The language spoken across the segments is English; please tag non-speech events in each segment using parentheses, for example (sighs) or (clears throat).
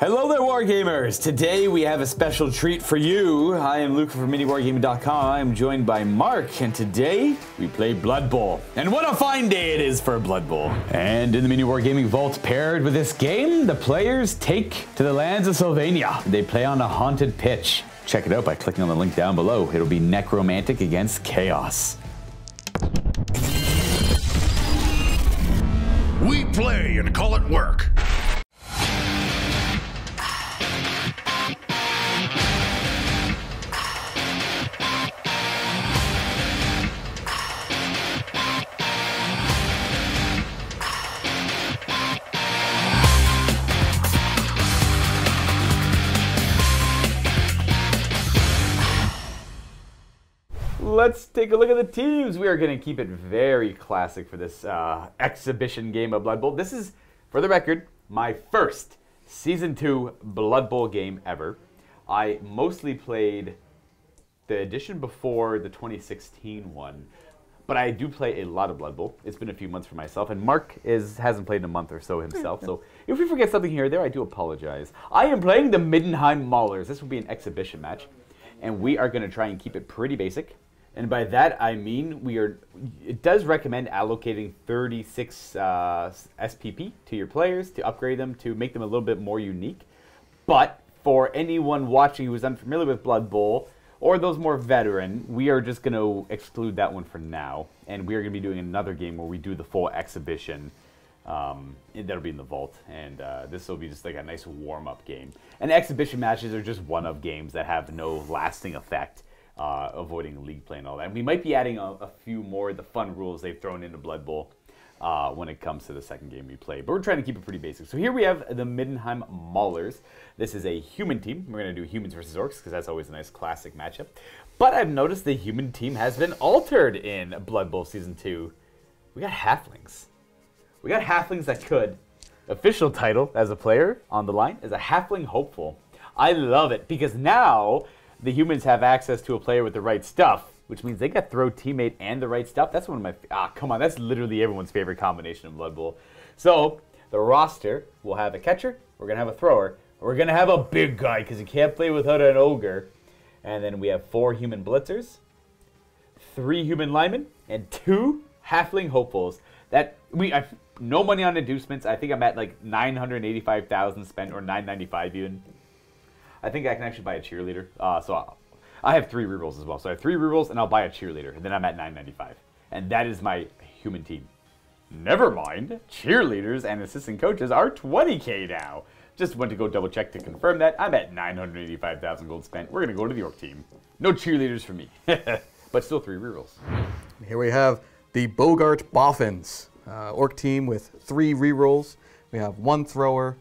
Hello there, Wargamers! Today we have a special treat for you. I am Luke from MiniWargaming.com. I'm joined by Mark, and today we play Blood Bowl. And what a fine day it is for Blood Bowl. And in the Mini Wargaming Vault, paired with this game, the players take to the lands of Sylvania. They play on a haunted pitch. Check it out by clicking on the link down below. It'll be Necromantic against Chaos. We play and call it work. Let's take a look at the teams. We are going to keep it very classic for this uh, exhibition game of Blood Bowl. This is, for the record, my first Season 2 Blood Bowl game ever. I mostly played the edition before the 2016 one, but I do play a lot of Blood Bowl. It's been a few months for myself, and Mark is hasn't played in a month or so himself. (laughs) so if we forget something here or there, I do apologize. I am playing the Middenheim Maulers. This will be an exhibition match, and we are going to try and keep it pretty basic. And by that I mean we are. It does recommend allocating 36 uh, SPP to your players to upgrade them to make them a little bit more unique. But for anyone watching who is unfamiliar with Blood Bowl or those more veteran, we are just going to exclude that one for now, and we are going to be doing another game where we do the full exhibition. Um, that'll be in the vault, and uh, this will be just like a nice warm-up game. And exhibition matches are just one of games that have no lasting effect uh, avoiding league play and all that. And we might be adding a, a, few more of the fun rules they've thrown into Blood Bowl uh, when it comes to the second game we play. But we're trying to keep it pretty basic. So here we have the Middenheim Maulers. This is a human team. We're going to do humans versus orcs because that's always a nice classic matchup. But I've noticed the human team has been altered in Blood Bowl Season 2. We got halflings. We got halflings that could. Official title as a player on the line is a halfling hopeful. I love it because now the humans have access to a player with the right stuff, which means they got throw teammate and the right stuff. That's one of my ah come on, that's literally everyone's favorite combination in Blood Bowl. So the roster will have a catcher, we're gonna have a thrower, we're gonna have a big guy because you can't play without an ogre, and then we have four human blitzers, three human linemen, and two halfling hopefuls. That we I've, no money on inducements. I think I'm at like nine hundred eighty-five thousand spent or nine ninety-five even. I think I can actually buy a cheerleader. Uh, so I'll, I have three rerolls as well. So I have three rerolls, and I'll buy a cheerleader, and then I'm at 9.95, and that is my human team. Never mind, cheerleaders and assistant coaches are 20k now. Just went to go double check to confirm that. I'm at 985,000 gold spent. We're gonna go to the orc team. No cheerleaders for me, (laughs) but still three rerolls. Here we have the Bogart Boffins, uh, orc team with three rerolls. We have one thrower,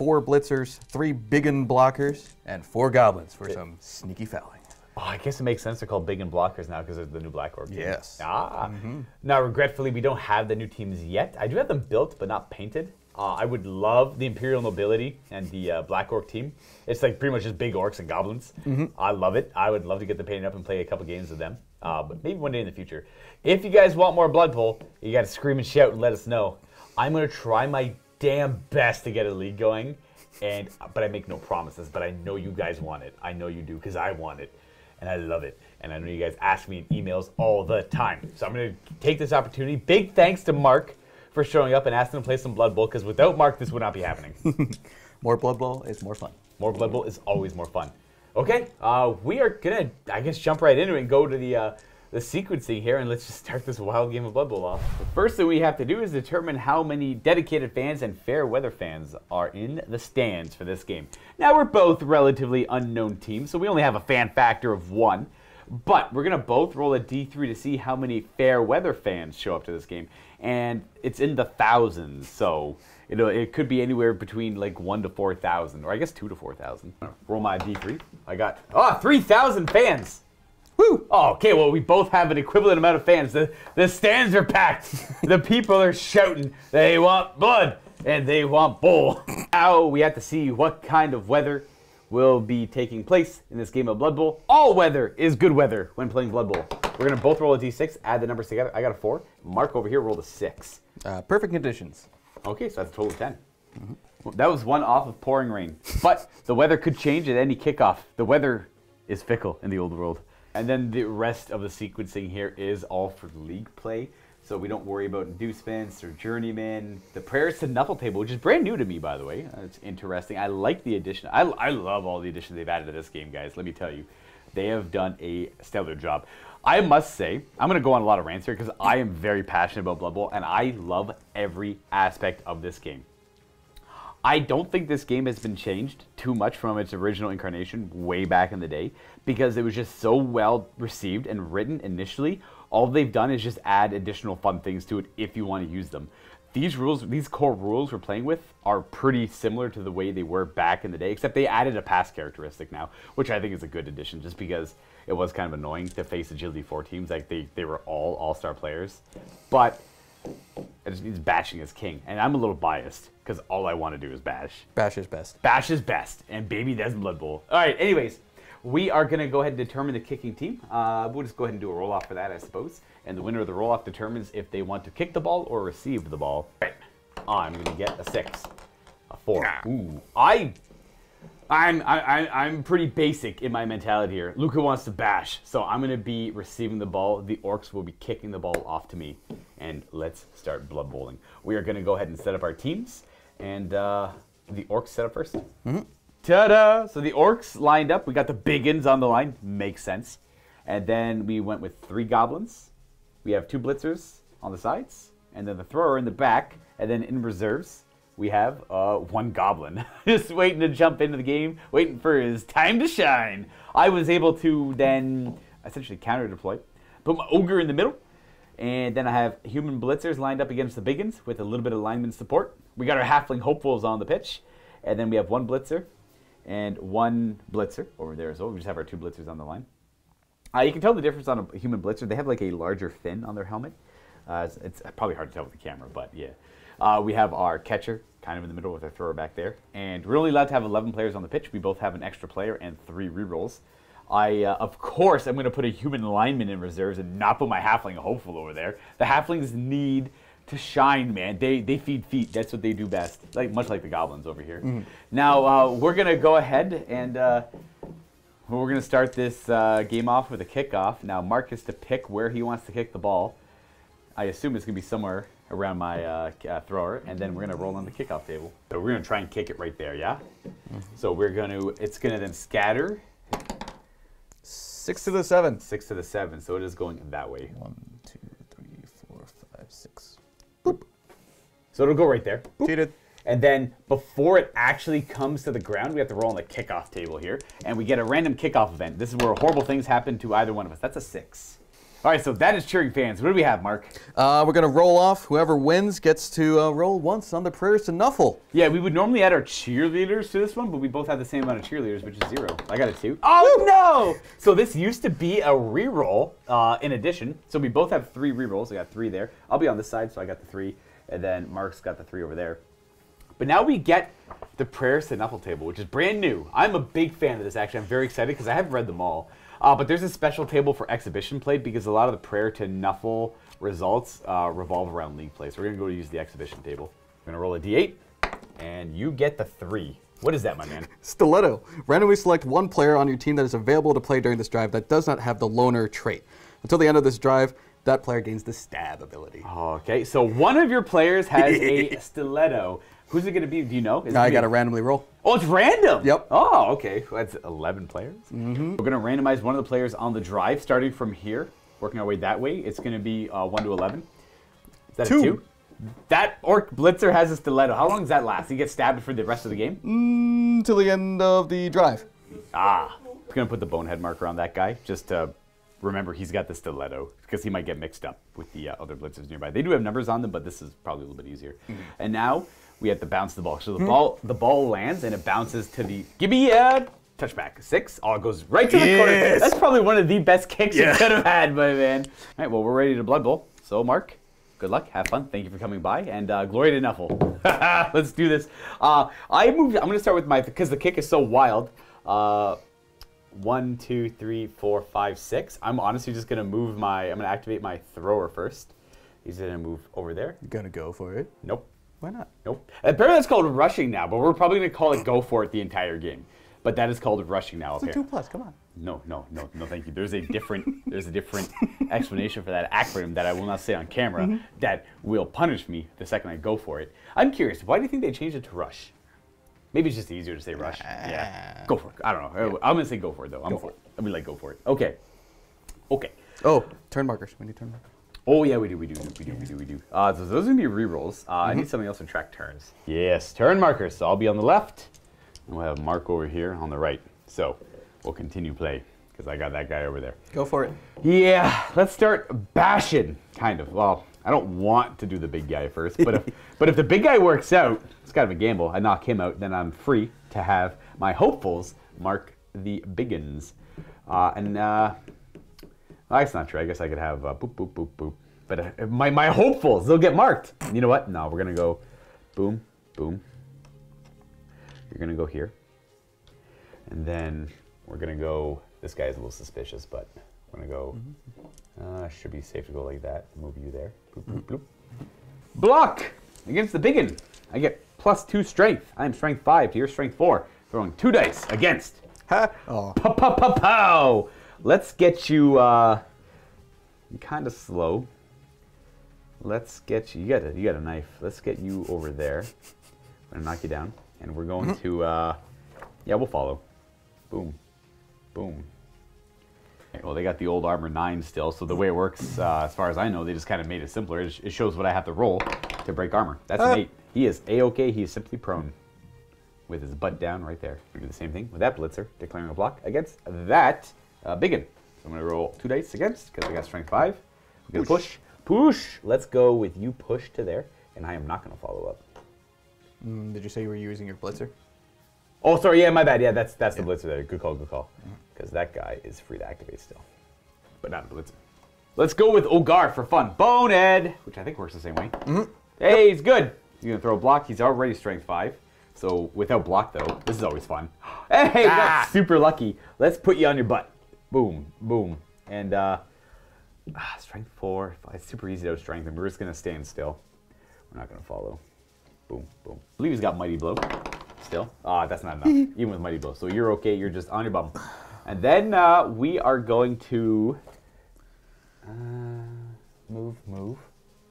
four blitzers, three Big Un blockers, and four goblins for some sneaky fouling. Oh, I guess it makes sense to call Big Un blockers now because of the new Black Orc. Team. Yes. Ah. Mm-hmm. Now, regretfully, we don't have the new teams yet. I do have them built, but not painted. Uh, I would love the Imperial Nobility and the uh, Black Orc team. It's like pretty much just big orcs and goblins. Mm-hmm. I love it. I would love to get them painted up and play a couple games with them. Uh, but maybe one day in the future. If you guys want more Blood Bowl, you got to scream and shout and let us know. I'm going to try my damn best to get a league going. And but I make no promises. But I know you guys want it. I know you do because I want it, and I love it. And I know you guys ask me in emails all the time. So I'm gonna take this opportunity. Big thanks to Mark for showing up and asking to play some Blood Bowl. Because without Mark, this would not be happening. (laughs) more Blood Bowl is more fun. More Blood Bowl is always more fun. Okay, uh, we are gonna, I guess, jump right into it and go to the uh, the sequencing here and let's just start this wild game of Blood Bowl off. The first thing we have to do is determine how many dedicated fans and fair weather fans are in the stands for this game. Now we're both relatively unknown teams, so we only have a fan factor of one. But we're going to both roll a d3 to see how many fair weather fans show up to this game. And it's in the thousands, so you know, it could be anywhere between like 1 to 4,000, or I guess 2 to 4,000. Roll my d3. I got, ah, oh, 3,000 fans! Woo! Oh, okay, well, we both have an equivalent amount of fans. The, the stands are packed. the people are shouting. They want blood and they want bull. now we have to see what kind of weather will be taking place in this game of Blood Bowl. All weather is good weather when playing Blood Bowl. We're going to both roll a d6, add the numbers together. I got a 4. Mark over here rolled a 6. Uh, perfect conditions. Okay, so that's a total of 10. Mm -hmm. That was one off of pouring rain. But the weather could change at any kickoff. The weather is fickle in the old world. And then the rest of the sequencing here is all for league play. So we don't worry about inducements or journeyman. The prayers to Nuffle table, which is brand new to me, by the way. Uh, it's interesting. I like the addition. I, I love all the additions they've added to this game, guys. Let me tell you, they have done a stellar job. I must say, I'm going to go on a lot of rants here because I am very passionate about Blood Bowl and I love every aspect of this game. I don't think this game has been changed too much from its original incarnation way back in the day because it was just so well received and written initially. All they've done is just add additional fun things to it if you want to use them. These rules, these core rules we're playing with are pretty similar to the way they were back in the day, except they added a pass characteristic now, which I think is a good addition just because it was kind of annoying to face Agility 4 teams. Like they, they were all all-star players. But it just means bashing is king. And I'm a little biased because all I want to do is bash. Bash is best. Bash is best, and baby, that's Blood Bowl. All right, anyways, we are going to go ahead and determine the kicking team. Uh, we'll just go ahead and do a roll off for that, I suppose. And the winner of the roll off determines if they want to kick the ball or receive the ball. All right. I'm going to get a six, a four. Ooh, I. I'm, I, I- I'm pretty basic in my mentality here. Luca wants to bash, so I'm going to be receiving the ball. The Orcs will be kicking the ball off to me. And let's start blood bowling. We are going to go ahead and set up our teams. And uh, the Orcs set up 1st Ta-da! So the orcs lined up. We got the Big Uns on the line. Makes sense. And then we went with three goblins. We have two blitzers on the sides, and then the thrower in the back. And then in reserves, we have uh, one goblin, (laughs) just waiting to jump into the game, waiting for his time to shine. I was able to then essentially counter deploy, put my ogre in the middle, and then I have human blitzers lined up against the biggins with a little bit of lineman support. We got our halfling hopefuls on the pitch, and then we have one blitzer and one blitzer over there as well. We just have our two blitzers on the line. Uh, you can tell the difference on a human blitzer. They have like a larger fin on their helmet. Uh, it's, probably hard to tell with the camera, but yeah. Uh, we have our catcher kind of in the middle with our thrower back there. And we're only allowed to have 11 players on the pitch. We both have an extra player and three rerolls. I, uh, of course, I'm going to put a human lineman in reserves and not put my halfling hopeful over there. The halflings need to shine, man. They they feed feet. That's what they do best. Like much like the goblins over here. Now uh, we're gonna go ahead and uh, we're gonna start this uh, game off with a kickoff. Now Mark to pick where he wants to kick the ball. I assume it's gonna be somewhere around my uh, uh, thrower, and then we're gonna roll on the kickoff table. So we're gonna try and kick it right there, yeah. So we're gonna. It's gonna then scatter Six to the seven. six to the seven. So it is going that way. One, two, So it'll go right there. Cheated. And then before it actually comes to the ground, we have to roll on the kickoff table here. And we get a random kickoff event. This is where horrible things happen to either one of us. That's a six. All right, so that is cheering fans. What do we have, Mark? Uh, we're gonna roll off. Whoever wins gets to uh, roll once on the prayers to Nuffle. Yeah, we would normally add our cheerleaders to this one, but we both have the same amount of cheerleaders, which is zero. I got a two. Oh no! So this used to be a reroll uh, in addition. So we both have three rerolls. I got three there. I'll be on this side, so I got the three, and then Mark's got the three over there. But now we get the prayers to Nuffle table, which is brand new. I'm a big fan of this. Actually, I'm very excited because I haven't read them all. Uh, but there's a special table for exhibition play because a lot of the prayer to Nuffle results uh, revolve around league play. So we're gonna go to use the exhibition table. I'm gonna roll a d8, and you get the three. What is that, my man? Stiletto. Randomly select one player on your team that is available to play during this drive that does not have the loner trait. Until the end of this drive, that player gains the stab ability. Okay, so one of your players has a (laughs) stiletto. Who's it gonna be? Do you know? Is I gotta randomly roll. Oh, it's random. Yep. Oh, okay. That's 11 players. Mm-hmm. We're going to randomize one of the players on the drive, starting from here, working our way that way. It's going to be uh, 1 to 11. Is that Two. a 2? That Orc Blitzer has a stiletto. How long does that last? He gets stabbed for the rest of the game? Until the end of the drive. Ah. I'm going to put the bonehead marker on that guy just to remember he's got the stiletto because he might get mixed up with the uh, other blitzers nearby. They do have numbers on them, but this is probably a little bit easier. And now we have to bounce the ball. So the ball the ball lands and it bounces to the give me a touchback. Six. Oh, it goes right to the corner. Yes. That's probably one of the best kicks Yeah. you could have had, my man. All right, well we're ready to blood bowl. So Mark. Good luck, have fun. Thank you for coming by, and uh, glory to Nuffle. (laughs) Let's do this. Uh, I moved. I'm going to start with my because the kick is so wild. Uh, one, two, three, four, five, six. I'm honestly just gonna move my. I'm gonna activate my thrower first. He's gonna move over there. You're gonna go for it. Nope. Why not? Nope. Apparently that's called rushing now, but we're probably going to call it go for it the entire game. But that is called rushing now It's a two plus. Come on. No, no, no, no, thank you. There's a different there's a different (laughs) explanation for that acronym that I will not say on camera Mm-hmm. that will punish me the second I go for it. I'm curious, why do you think they changed it to rush? Maybe it's just easier to say rush. Yeah. Go for it. I don't know. I'm gonna say go for it though. I'm Go for it. I mean like go for it. Okay. Okay. Oh, turn markers. We need turn markers. Oh yeah, we do, we do, we do, we do, we do. Uh, so those are gonna be re-rolls. Uh, I need something else to track turns. Yes, turn markers. So I'll be on the left, and we'll have Mark over here on the right. So we'll continue play because I got that guy over there. Go for it. Yeah, let's start bashing. Kind of. Well, I don't want to do the big guy first, but if (laughs) but if the big guy works out, it's kind of a gamble. I knock him out, then I'm free to have my hopefuls mark the biggins. Uh, and uh, that's not true. I guess I could have uh, boop boop boop boop. But uh, my my hopefuls, they'll get marked. You know what? No, we're gonna go boom boom. You're gonna go here, and then we're gonna go. This guy's a little suspicious, but we're gonna go. Uh, should be safe to go like that. Move you there. Boop, boop, boop. Block against the Big Un. I get plus two strength. I am strength five to your strength four. Throwing two dice against. Ha! Oh. Pow, pow, pow, pow. Let's get you uh, kind of slow. Let's get you. You got a, you got a knife. Let's get you over there. I'm gonna knock you down, and we're going to. Uh, yeah, we'll follow. Boom, boom. Well, they got the old armor nine still, so the way it works, uh, as far as I know, they just kind of made it simpler. It, sh- it shows what I have to roll to break armor. That's Ah. an eight. He is a okay. He is simply prone with his butt down right there. We do the same thing with that blitzer, declaring a block against that uh, Big Un. So I'm going to roll two dice against because I got strength five. We're going to push. Push. Let's go with you push to there, and I am not going to follow up. Mm, did you say you were using your blitzer? Oh, sorry. Yeah, my bad. Yeah, that's that's the blitzer there. Good call. Good call. Because that guy is free to activate still, but not a blitzer. Let's go with ogre for fun. Bonehead, which I think works the same way. Hey, he's good. He's gonna throw a block. He's already strength five. So without block though, this is always fun. (gasps) Hey, got super lucky. Let's put you on your butt. Boom, boom, and uh, ah, strength four. It's super easy to strength, and we're just gonna stand still. We're not gonna follow. Boom, boom. I believe he's got mighty blow. Still, ah, that's not enough. (laughs) Even with mighty blow, so you're okay. You're just on your bum. And then uh, we are going to uh, move, move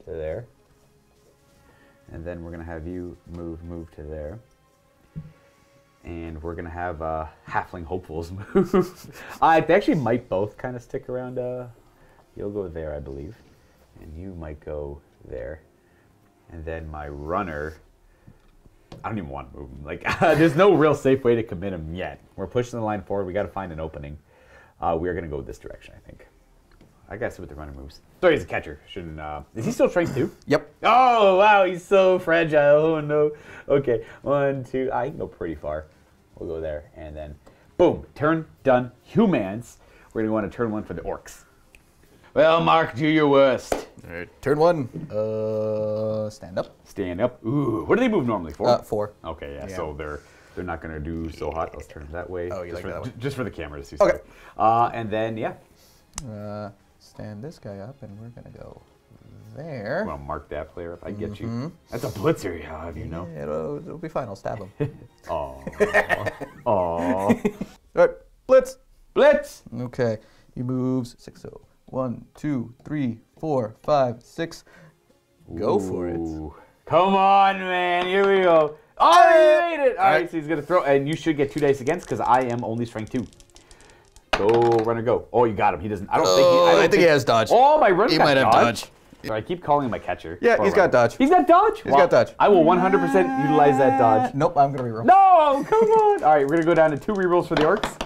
to there. And then we're gonna have you move, move to there. And we're gonna have uh, halfling hopefuls (laughs) move. uh, they actually might both kind of stick around. Uh, you'll go there, I believe, and you might go there. And then my runner. I don't even want to move him. Like, (laughs) there's no real safe way to commit him yet. We're pushing the line forward. We got to find an opening. Uh, we are going to go this direction, I think. I got to see what the runner moves. Sorry, he's a catcher. Shouldn't. Uh, is he still strength two? (clears throat) Yep. Oh wow, he's so fragile. Oh no. Okay, one, two. I can go pretty far. We'll go there, and then, boom, turn done. Humans. We're gonna go on to turn one for the orcs. Well, Mark, do your worst. All right. Turn one. Uh, stand up. Stand up. Ooh, what do they move normally? Four. Uh, four. Okay, yeah, Yeah. So they're they're not gonna do so hot. Let's turn that way. Oh, you just like for, that way. j- Just for the camera to see. Okay. Uh, and then yeah, Uh, stand this guy up, and we're gonna go there. I'm gonna mark that player up. I get you. Mm-hmm. That's a blitzer. Yeah, have you know. Yeah, it'll, it'll be fine. I'll stab him. (laughs) Oh. Oh. (laughs) All right, blitz. Blitz. Okay, he moves six. So one, two, three, four, five, six. Go for it. Come on, man. Here we go. Oh, he made it. All right, so he's going to throw. And you should get two dice against because I am only strength two. Go, runner, go. Oh, you got him. He doesn't. I don't think he. Oh, I, don't I think he has dodge. Oh, my runner He might have dodge. dodge. So I keep calling him my catcher. Yeah, he's got dodge. He's got dodge? He's got dodge. I will 100% utilize that dodge. Nope, I'm gonna reroll. No, come on. All right, we're going to go down to two rerolls for the orcs.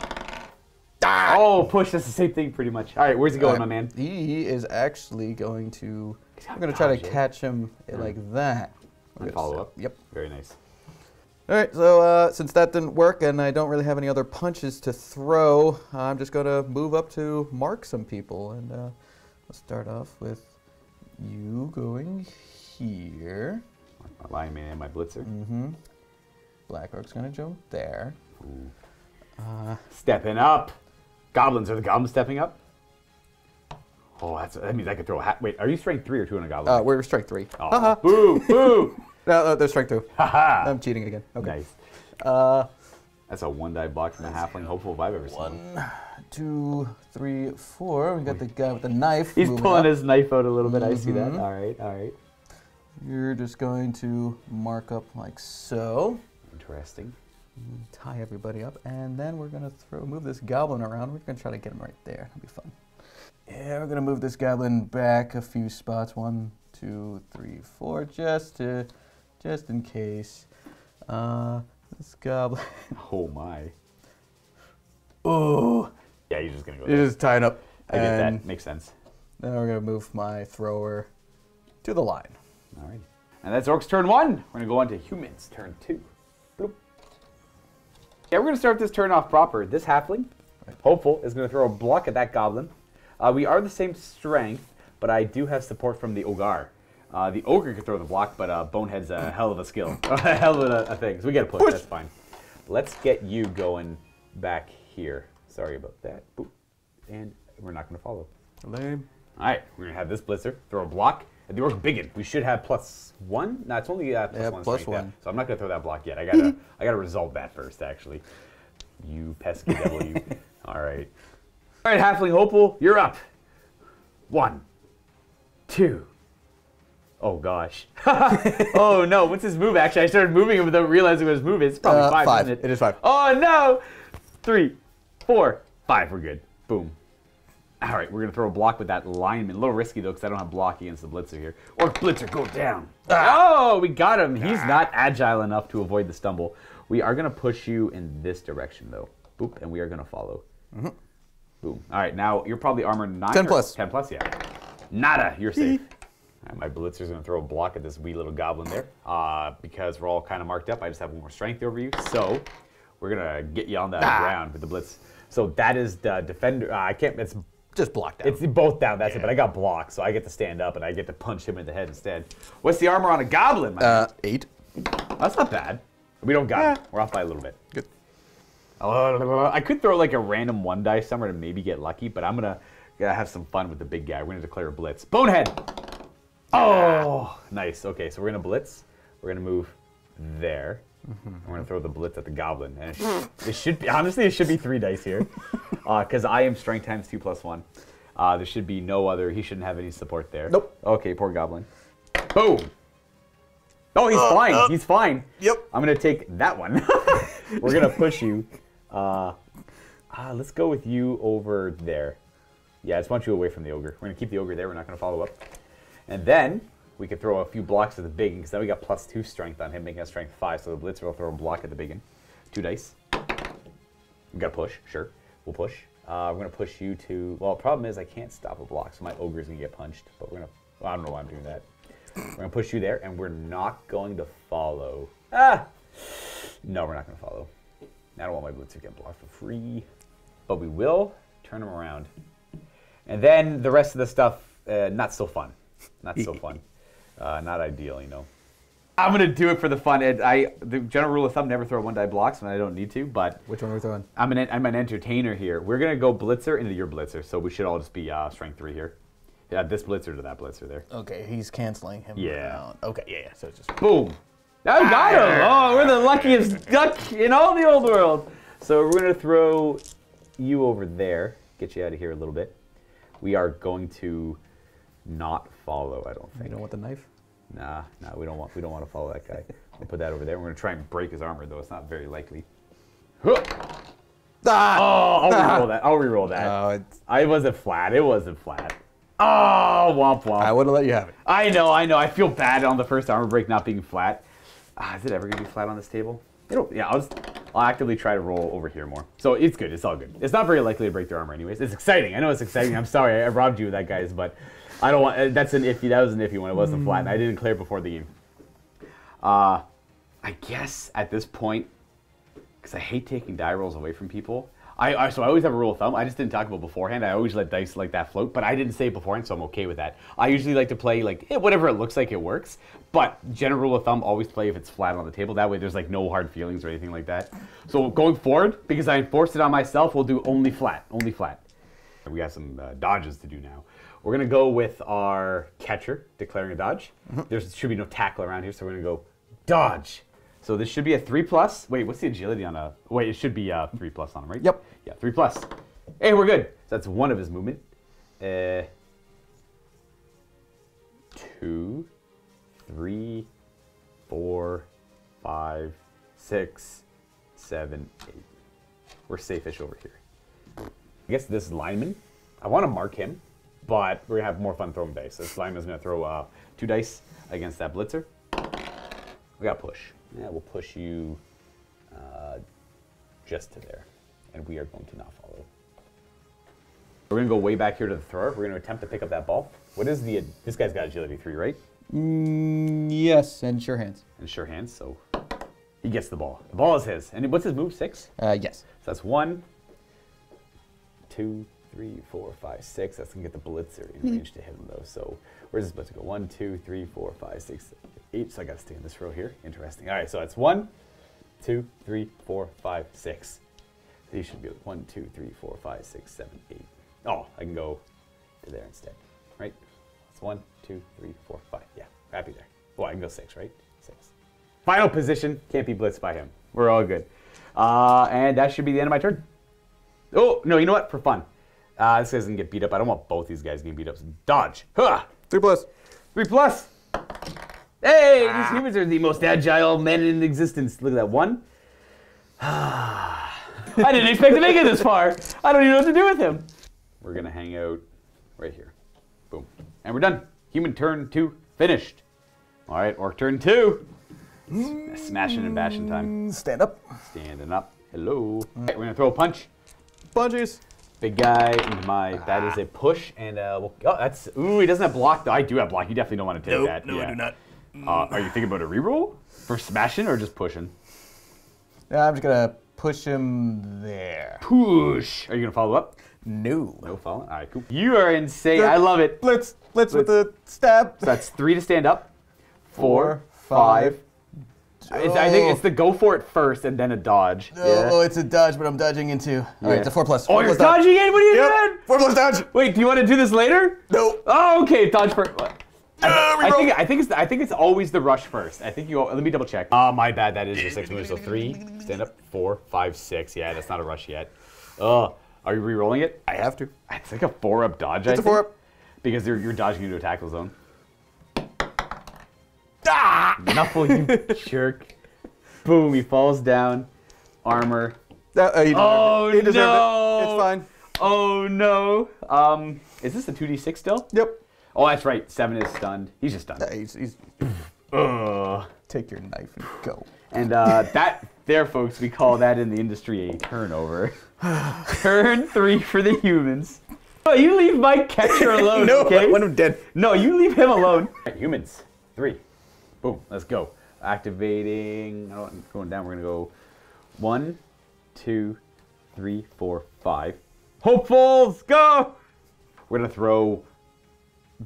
Oh, push. That's the same thing pretty much. All right, where's he going, my man? He is actually going to. I'm gonna try to eh? catch him like that. Follow up. Yep. Very nice. All right, so uh, since that didn't work and I don't really have any other punches to throw, I'm just going to move up to mark some people. And uh, let's start off with you going here. My lineman and my blitzer. Mm-hmm. Black Orc's going to jump there. Stepping up. Goblins. Are the goblins stepping up? Oh, that's, that means I could throw a hat. Wait, are you strength three or two on a goblin? Uh, we're strike three. oh, boo, boo. No, no, there's strength two. (laughs) Haha. I'm cheating again. Okay. Nice. Uh, That's a one die block from the halfling hopeful if I've ever seen one. one, two, three, four. We got the guy with the knife. He's pulling up. his knife out a little bit. I see that. Mhm. All right, all right. You're just going to mark up like so. Interesting. tie everybody up, and then we're gonna throw move this goblin around. We're gonna try to get him right there. That'll be fun. Yeah, we're gonna move this goblin back a few spots. One, two, three, four, just to, just in case. Uh, this goblin. (laughs) Oh my. Oh, Yeah, you're just gonna go. you're There. just tying up. I get that. Makes sense. Then we're gonna move my thrower to the line. All right. And that's Orc's turn one. We're gonna go on to humans turn two. Bloop. Yeah, we're gonna start this turn off proper. This halfling, hopeful, is gonna throw a block at that goblin. Uh, we are the same strength, but I do have support from the ogre. Uh, the ogre can throw the block, but uh, Bonehead's a hell of a skill, (laughs) a hell of a, a thing. So we get a push. Push. That's fine. Let's get you going back here. Sorry about that. Boop. And we're not gonna follow. Lame. All right, we're gonna have this blitzer throw a block. And the orc Big Un. We should have plus one. No, it's only uh, plus Yeah, one. plus one. So I'm not gonna throw that block yet. I gotta, (laughs) I gotta resolve that first, actually. You pesky devil, you. (laughs) All right. All right, halfling hopeful, you're up. One, two. Oh gosh. (laughs) oh no, what's his move? Actually, I started moving him without realizing what his move is. It's probably Uh, five, five. isn't it? It is five. Oh no! Three, four, five. We're good. Boom. All right, we're gonna throw a block with that lineman. A little risky though, because I don't have block against the blitzer here. Or blitzer, go down. Ah. Oh, we got him. He's ah. not agile enough to avoid the stumble. We are gonna push you in this direction though. Boop, and we are gonna follow. Mm-hmm. Boom. All right, now you're probably armored nine. 10 plus. Ten plus, yeah. Nada, you're safe. (laughs) Right, my blitzer's gonna throw a block at this wee little goblin there. Uh, because we're all kind of marked up, I just have one more strength over you. So we're gonna get you on the ground with the blitz. So that is the defender. Uh, I can't. It's Just blocked down. it's both down. That's it. But I got blocked, so I get to stand up and I get to punch him in the head instead. What's the armor on a goblin? My uh, eight. That's not bad. We don't got it. We're off by a little bit. Good. I could throw like a random one die somewhere to maybe get lucky, but I'm gonna, gonna have some fun with the big guy. We're gonna declare a blitz. Bonehead. Oh, nice. Okay, so we're gonna blitz. We're gonna move there. We're gonna throw the blitz at the goblin, and it, sh- it should be honestly it should be three dice here, (laughs) because I am strength times two plus one. Uh, there should be no other. He shouldn't have any support there. Nope. Okay, poor goblin. Boom. Oh, he's fine. he's fine. Yep. I'm gonna take that one. (laughs) We're gonna push you. Uh, ah, let's go with you over there. Yeah, I just want you away from the ogre. We're gonna keep the ogre there. We're not gonna follow up. And then we can throw a few blocks at the big because then we got plus two strength on him, making us strength five. So the blitzer will throw a block at the big. Two dice. We gotta push. Sure, we'll push. Uh, we're gonna push you to. Well, problem is I can't stop a block, so my ogre's gonna get punched. But we're gonna. Well, I don't know why I'm doing that. We're gonna push you there, and we're not going to follow. Ah! No, we're not gonna follow. I don't want my blitzer to get blocked for free. But we will turn him around. And then the rest of the stuff, uh, not so fun. Not so (laughs) fun. Uh, not ideal, you know. I'm gonna do it for the fun. And I, the general rule of thumb, never throw one die blocks when I don't need to. But Which one are we throwing? I'm an I'm an entertainer here. We're gonna go blitzer into your blitzer, so we should all just be uh, strength three here. Yeah, this blitzer to that blitzer there. Okay, he's canceling him. Yeah. out. Okay, yeah, yeah. So it's just Boom. I got him. Oh, we're the luckiest duck in all the old world. So we're gonna throw you over there. Get you out of here a little bit. We are going to not follow. I don't think. you don't want the knife. Nah, nah. We don't want. We don't want to follow that guy. (laughs) We'll put that over there. We're gonna try and break his armor, though. It's not very likely. Huh. Ah! Oh, I'll reroll that. I'll reroll that. Oh, it's, I wasn't flat. It wasn't flat. Oh, womp womp. I would have let you have it. I know, I know. I feel bad on the first armor break not being flat. Ah, is it ever gonna be flat on this table? It'll, yeah, I'll just, I'll actively try to roll over here more. So it's good. It's all good. It's not very likely to break their armor, anyways. It's exciting. I know it's exciting. I'm sorry I robbed you of that, guys, but I don't want. That's an iffy. That was an iffy one. It wasn't flat, and I didn't clear before the game. Uh, I guess at this point, because I hate taking die rolls away from people. I, I so I always have a rule of thumb. I just didn't talk about beforehand. I always let dice like that float, but I didn't say beforehand, so I'm okay with that. I usually like to play like eh, whatever it looks like it works. But general rule of thumb, always play if it's flat on the table. That way, there's like no hard feelings or anything like that. So going forward, because I enforced it on myself, we'll do only flat, only flat. We got some uh, dodges to do now. We're gonna go with our catcher declaring a dodge. There should be no tackle around here, so we're gonna go dodge. So this should be a three plus. Wait, what's the agility on a? Wait, it should be a three plus on him, right? Yep. Yeah, three plus. Hey, we're good. So that's one of his movement. Uh, two, three, four, five, six, seven, eight. We're safe-ish over here. I guess this lineman, I want to mark him, but we're gonna have more fun throwing dice. This is gonna throw uh, two dice against that blitzer. We got push. Yeah, we'll push you uh, just to there, and we are going to not follow. We're gonna go way back here to the thrower. We're gonna attempt to pick up that ball. What is the? This guy's got agility three, right? Mm, yes, and sure hands. And sure hands, so he gets the ball. The ball is his. And what's his move? Six. Uh, yes. So that's one, two, three, four, five, six. That's gonna get the blitzer in range to hit him though. So where's this blitzer go? One, two, three, four, five, six, eight. So I gotta stay in this row here. Interesting. All right, so that's one, two, three, four, five, six. So you should be like one, two, three, four, five, six, seven, eight. Oh, I can go to there instead, right? It's one, two, three, four, five. Yeah, happy there. Well, I can go six, right? Six. Final position. Can't be blitzed by him. We're all good. Uh, and that should be the end of my turn. Oh, no, you know what? For fun. Uh, this guy doesn't get beat up. I don't want both these guys getting beat up. So dodge. Huh. Three plus. Three plus. Hey, these humans are the most agile men in existence. Look at that. One. (sighs) I didn't expect to make it this far. I don't even know what to do with him. We're going to hang out right here. Boom. And we're done. Human turn two finished. All right, orc turn two. S- Smashing and bashing time. Stand up. Standing up. Hello. All right, we're going to throw a punch. Bungees. Big guy into my. That is a push, and uh, well, oh, that's. Ooh, he doesn't have block. though. I do have block. You definitely don't want to take that. no, I do not. Uh, are you thinking about a reroll for smashing or just pushing? Yeah, I'm just gonna push him there. Push. Are you gonna follow up? No. No follow. All right, cool. You are insane. I love it. Blitz. Blitz with the stab. So that's three to stand up. Four, Four, five. It's, I think it's the go for it first and then a dodge. Oh, oh, it's a dodge, but I'm dodging into. All right, Yeah. it's a four plus. Oh, Four you're dodge. dodging it? What are you Yep. doing? Four plus dodge. Wait, do you want to do this later? No. Oh, okay. Dodge first. Uh, I think I think it's I think it's always the rush first. I think you. Let me double check. Ah, my bad. That is your six move. So three, stand up, four, five, six. Yeah, that's not a rush yet. Oh, are you re-rolling it? I have to. It's like a four up dodge. I It's a think, four up. because you're, you're dodging into a tackle zone. Ah! Knuckle, you (laughs) jerk. Boom, he falls down. Armor. That- uh, he Oh, it. He no. it. It's fine. Oh no. Um, is this a two d six still? Yep. Oh, that's right. Seven is stunned. He's just stunned. Uh, he's, he's, Ugh. take your knife and go. And uh, that, there, folks, we call that in the industry a turnover. (sighs) Turn three for the humans. Oh, you leave my catcher (laughs) alone, okay? him dead. No, you leave him alone. Alright, humans, three. Boom, let's go. Activating, I don't, going down, we're gonna go one, two, three, four, five. Hopefuls, go! We're gonna throw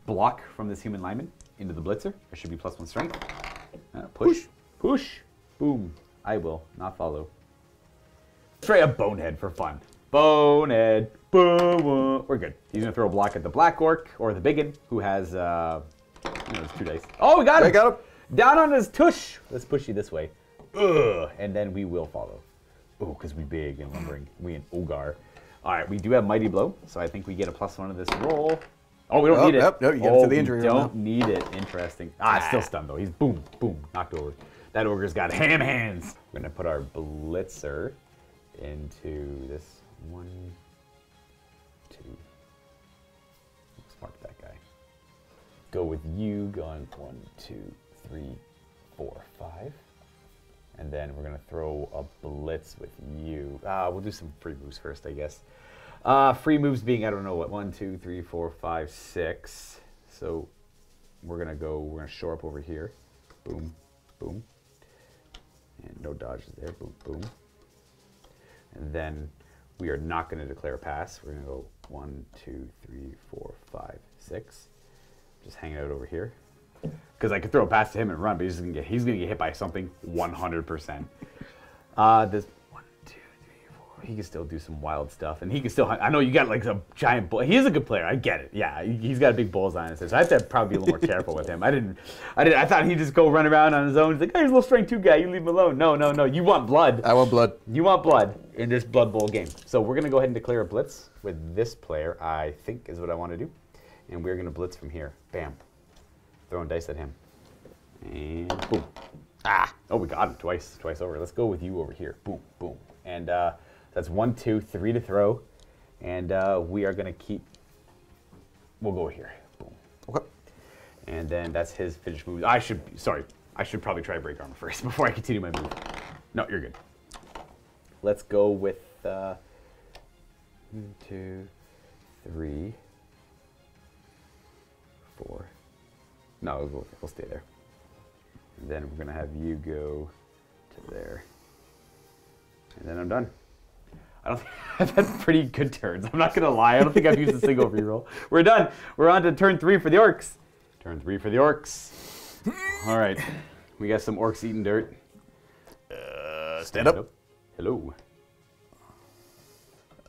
block from this human lineman into the blitzer. There should be plus one strength. Uh, push, push, boom. I will not follow. Try a bonehead for fun. Bonehead, boom, boom. We're good. He's gonna throw a block at the black orc or the Big Un who has uh, you know, two dice. Oh, we got him. I got him. Down on his tush. Let's push you this way. Ugh. And then we will follow. Oh, because we big and lumbering. We an ogre. All right, we do have Mighty Blow, so I think we get a plus one of this roll. Oh, we don't Oh, need it. yep, no, you get oh, to the injury We don't need it. Interesting. Ah, it's still stunned though. He's boom, boom, knocked over. That ogre's got ham hands. We're gonna put our blitzer into this one, two. Let's mark that guy. Go with you, going one, two, three, four, five. And then we're gonna throw a blitz with you. Uh, we'll do some free moves first, I guess. Uh, free moves being, I don't know what, one, two, three, four, five, six. So we're gonna go, we're gonna shore up over here. Boom, boom. And no dodges there, boom, boom. And then we are not gonna declare a pass. We're gonna go one, two, three, four, five, six. Just hanging out over here. Because I could throw a pass to him and run, but he's gonna get he's gonna get hit by something 100%. Uh, this one, two, three, four, he can still do some wild stuff, and he can still. I know you got like a giant bull. He is a good player. I get it. Yeah, he- he's got a big bullseye on his head, so I have to probably be a little more careful with him. I didn't. I didn't. I thought he'd just go run around on his own. He's like, hey, he's a little strength two guy. You leave him alone. No, no, no. You want blood. I want blood. You want blood in this Blood Bowl game. So we're gonna go ahead and declare a blitz with this player. I think is what I want to do, and we're gonna blitz from here. Bam. Throwing dice at him, and boom. Ah! Oh, we got him twice, twice over. Let's go with you over here. Boom, boom, and uh, that's one, two, three to throw, and uh, we are gonna keep. We'll go here. Boom. Okay. And then that's his finish move. I should, sorry, I should probably try break armor (laughs) first before I continue my move. No, you're good. Let's go with uh, one, two, three, four. No, we'll, we'll stay there. And then we're gonna have you go to there, and then I'm done. I don't (laughs) think (laughs) I've had pretty good turns. I'm not gonna lie. I don't think I've used a single (laughs) reroll. We're done. We're on to turn three for the orcs. Turn three for the orcs. All right, we got some orcs eating dirt. Uh, stand up. Hello.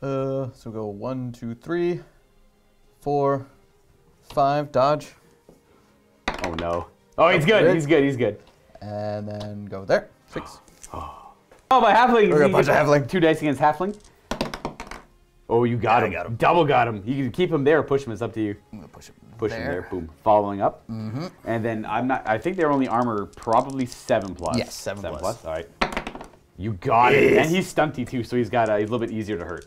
Uh, so go one, two, three, four, five, dodge, Oh no. Oh, he's good. He's good. He's good. and then go there. Six. Oh, my halfling. We're punch a halfling. Two dice against halfling. Oh, you got Yeah, him. got him. Double got him. You can keep him there or push him. It's up to you. I'm gonna push him. Push him there. Boom. Following up. Mm-hmm. And then I'm not. I think they're only armor probably seven plus. Yes, seven plus. All right. You got it. And he's stunty too, so he's got a, he's a little bit easier to hurt.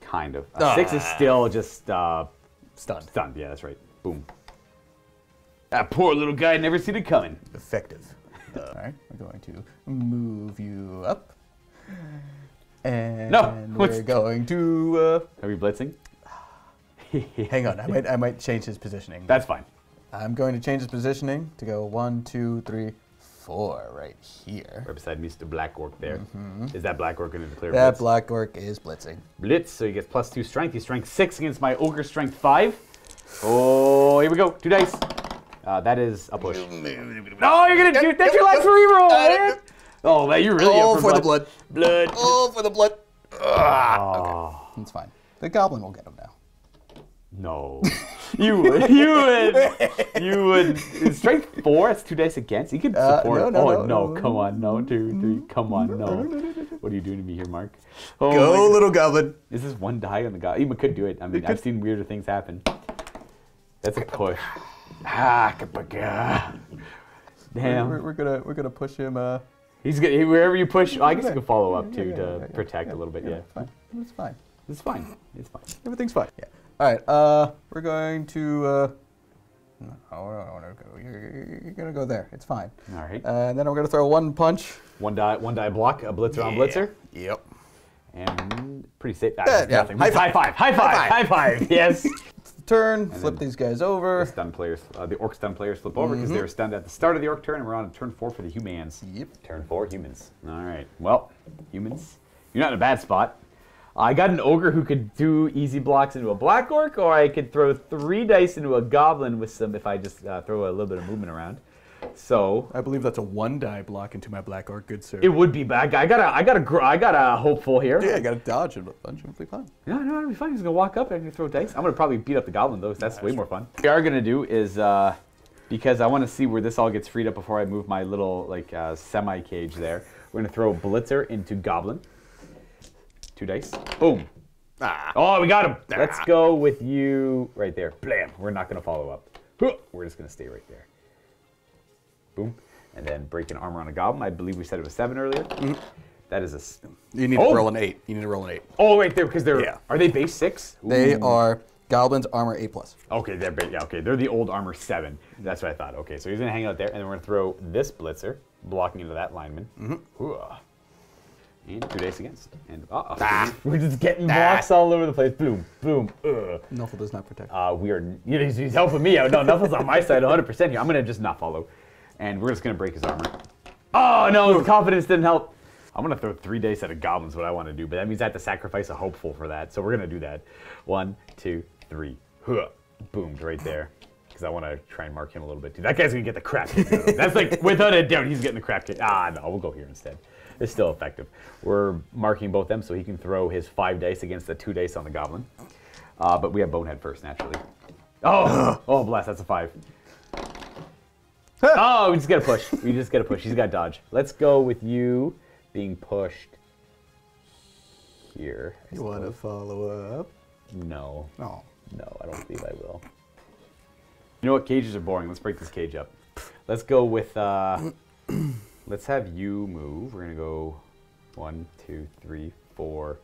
Kind of. A Six is Ah. still just uh, Stunned. stunned. Yeah, that's right. Boom. That poor little guy never seen it coming. Effective. All right, we're going to move you up. And No, we're going to. Uh, Are we blitzing? (laughs) hang on, I might, I might change his positioning. That's fine. I'm going to change his positioning to go one, two, three, four, right here. Right beside Mr. Black Orc there. Is that Black Orc going to declare That blitz? black orc is blitzing. blitz, so he gets plus two strength. He's strength six against my ogre strength five. Oh, here we go. Two dice. Uh, that is a push. No, you're gonna do that's your last reroll, man. Oh man, you're really Oh, up for the blood. Blood. Oh, for the blood. Oh, It's fine. The goblin will get him now. no. you would. You would. You would. Strength four. That's two dice against. You can Uh, support. no, no, oh no, no! no. Come on, no, two, three. Come on, no. What are you doing to me here, Mark? Oh, Go, little goblin. Is this one die on the guy? Even could do it. I mean, I've seen weirder things happen. That's a push. Ah, kapaga. We're, Damn. we're gonna we're gonna push him. Uh, He's good. Wherever you push, oh, I guess you can follow up too yeah, to yeah, yeah, protect yeah, a little bit. Yeah, It's fine. It's fine. it's fine. It's fine. Everything's fine. Yeah. All right. Uh, we're going to. Uh, no, I don't want to go. You're, you're gonna go there. It's fine. All right. And then I'm gonna throw one punch. one die. One die block. A blitzer on blitzer. Yep. And pretty safe. Ah, Yeah, that's yeah. nothing. High High five. High five. High five. Yes. (laughs) Turn. flip these guys the over. stun players, uh, the orc stun players flip over because they were stunned at the start of the orc turn, and we're on to turn four for the humans. Yep. Turn four, humans. All right. Well, humans, you're not in a bad spot. I got an ogre who could do easy blocks into a black orc, or I could throw three dice into a goblin with some if I just uh, throw a little bit of movement around. So I believe that's a one die block into my black orc. Good sir. it would be bad. I got a, I got a, gr- I got a hopeful here. yeah, I gotta dodge it a bunch. It'll be fine. No, no, it'll be fine. He's gonna walk up and gonna throw dice. I'm gonna probably beat up the goblin though. That's way more fun. What we are gonna do is uh, because I want to see where this all gets freed up before I move my little like uh, semi cage there. We're gonna throw blitzer into goblin. Two dice. Boom. Ah. Oh, we got him. Let's go with you right there. Blam. We're not gonna follow up. We're just gonna stay right there. Boom. And then breaking armor on a goblin. I believe we said it was seven earlier. That is a. s- You need Oh! to roll an eight. You need to roll an eight. Oh, right there because they're. Yeah. Are they base six? They are goblins armor eight plus. Okay, they're yeah, okay. They're the old armor seven. That's what I thought. Okay, so he's gonna hang out there, and then we're gonna throw this blitzer blocking into that lineman. Mm-hmm. And two days against. And uh we're just getting blocks all over the place. Boom, boom. Ugh. Nuffle does not protect. Uh, we are. He's, he's helping me out. No, Nuffle's on my side 100 percent here. I'm gonna just not follow, and we're just gonna break his armor. Oh no, his confidence didn't help. I'm gonna throw three dice at a goblin's what I want to do, but that means I have to sacrifice a hopeful for that. So we're gonna do that. One, two, three. Huh. Boomed right there. Because I want to try and mark him a little bit too. That guy's gonna get the crap kicked out of him. That's like (laughs) without a doubt, he's getting the crap kicked. Ah, no, we'll go here instead. it's still effective. We're marking both them so he can throw his five dice against the two dice on the goblin. Uh, but we have Bonehead first, naturally. Oh, (gasps) oh, bless, that's a five. Oh, we just get a push. We just get a push. He's got dodge. Let's go with you being pushed here. I You want to follow up? No, No. no, I don't believe I will. You know what? Cages are boring. Let's break this cage up. Let's go with. Uh, (clears throat) let's have you move. We're gonna go one, two, three, four,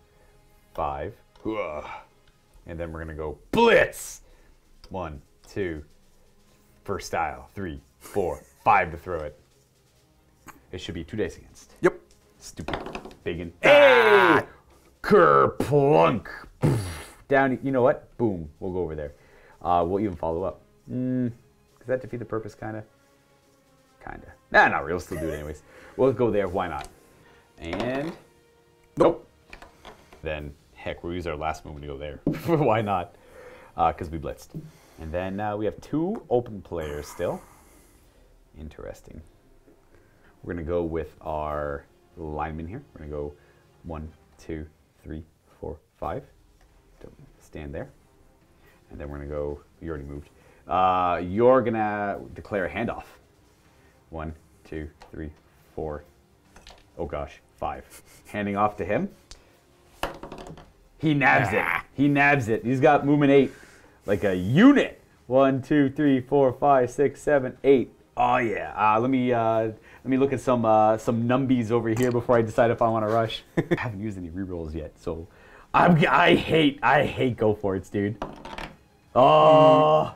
five, and then we're gonna go blitz. One, two, first style, three, four, five to throw it. It should be two days against. Yep. Stupid. Big and hey! Kerplunk. Down. You know what? Boom. We'll go over there. Uh, we'll even follow up. Mm, does that defeat the purpose? Kind of. Kind of. Nah, not really. We'll still do it anyways. We'll go there. Why not? And nope. Then heck, we'll use our last movement to go there. (laughs) Why not? Because we blitzed. And then uh, we have two open players still. Interesting. We're gonna go with our lineman here. We're gonna go one, two, three, four, five. Don't stand there. And then we're gonna go. You already moved. Uh, you're gonna declare a handoff. One, two, three, four. Oh gosh, five. Handing off to him. He nabs it. (laughs) He nabs it. He's got movement eight, like a unit. One, two, three, four, five, six, seven, eight. Oh yeah. Uh, let me uh, let me look at some uh, some numbies over here before I decide if I want to rush. (laughs) I haven't used any rerolls yet, so I'm I hate I hate go for it, dude. Oh,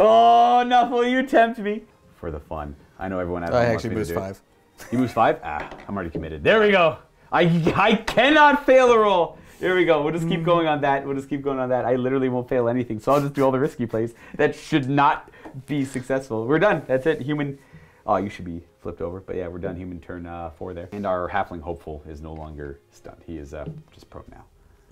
oh, Nuffle, you tempt me for the fun. I know everyone has. I actually moves five. He moves five? Ah, I'm already committed. There we go. I, I cannot fail a roll. Here we go. We'll just keep going on that. We'll just keep going on that. I literally won't fail anything. So I'll just do all the risky plays that should not (laughs) be successful. We're done. That's it. Human. Oh, you should be flipped over. But yeah, we're done. Human turn uh, four there. And our halfling hopeful is no longer stunned. He is uh, just prone now.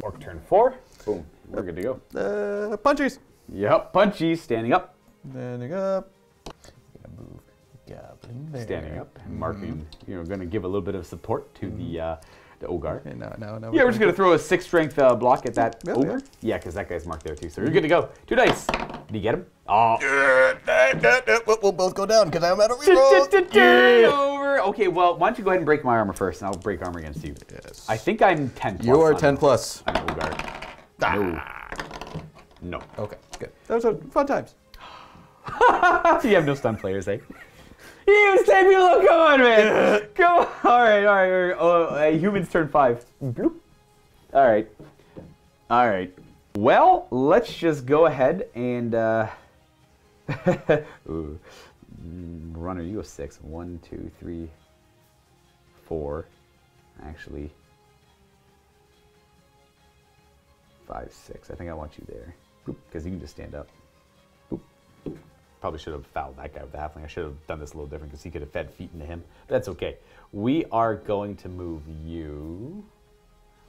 Orc turn four. Boom. We're good to go. Uh, punchies. Yep. Punchy. Standing up. Standing up. Gonna move goblin there. Standing up. And marking. You know, going to give a little bit of support to the uh, the ogre. Okay, now, now, now. Yeah, we're just gonna throw a six strength uh, block at that Yeah, ogre. Yeah, because that guy's marked there too. So you're good to go. Two dice. Did you get him? Oh. We'll, we'll both go down because I'm out of reroll. Turn over. Okay, well, why don't you go ahead and break my armor first, and I'll break armor against you. Yes. I think I'm ten. Plus You are 10 plus. I'm an ogre. No. No. Okay, good. Those are fun times. (sighs) (laughs) you have no stun players, eh? You stay below. Come on, man. Come on. All right, all right. All right. Oh, uh, humans turn five. Bloop. All right. All right. Well, let's just go ahead and. Uh, (laughs) Ooh. Mm, Runner, you go six. One, two, three, four. Actually, five, six. I think I want you there. Because you can just stand up. Boop. Probably should have fouled that guy with the halfling. I should have done this a little different because he could have fed feet into him. That's okay. We are going to move you.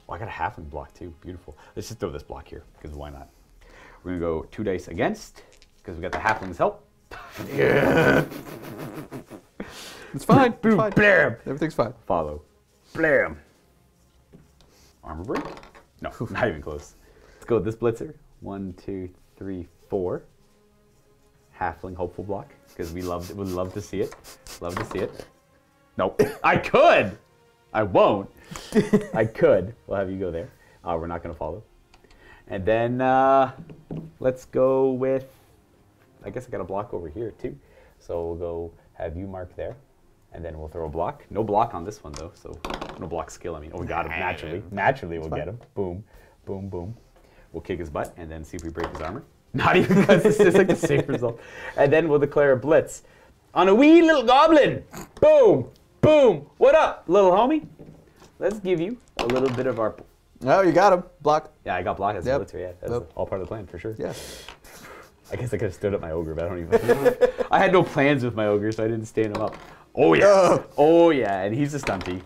Oh, I got a halfling block too. Beautiful. Let's just throw this block here because why not? We're gonna go two dice against because we got the halfling's help. (laughs) It's fine. It's Boom, fine. blam. Everything's fine. Follow. Blam. Armor break? No, not even close. Let's go with this blitzer. One, two, three, four. Halfling hopeful block because we love would love to see it. Love to see it. Nope. I could. I won't. I could. We'll have you go there. Uh, we're not going to follow. And then uh, let's go with. I guess I got a block over here too. So we'll go have you mark there. And then we'll throw a block. No block on this one though, so no block skill. I mean, oh, we got him naturally. Naturally, we'll get him. Boom, boom, boom. We'll kick his butt and then see if we break his armor. (laughs) Not even because this is like the safe (laughs) result. And then we'll declare a blitz on a wee little goblin. Boom, boom. What up, little homie? Let's give you a little bit of our. Oh, you got him. Block. Yeah, I got blocked as Yep. a blitzer. Yeah, that's Yep. all part of the plan for sure. Yeah. I guess I could have stood up my ogre, but I don't even. (laughs) I had no plans with my ogre, so I didn't stand him up. Oh yeah. Ugh. Oh yeah, and he's a stunty.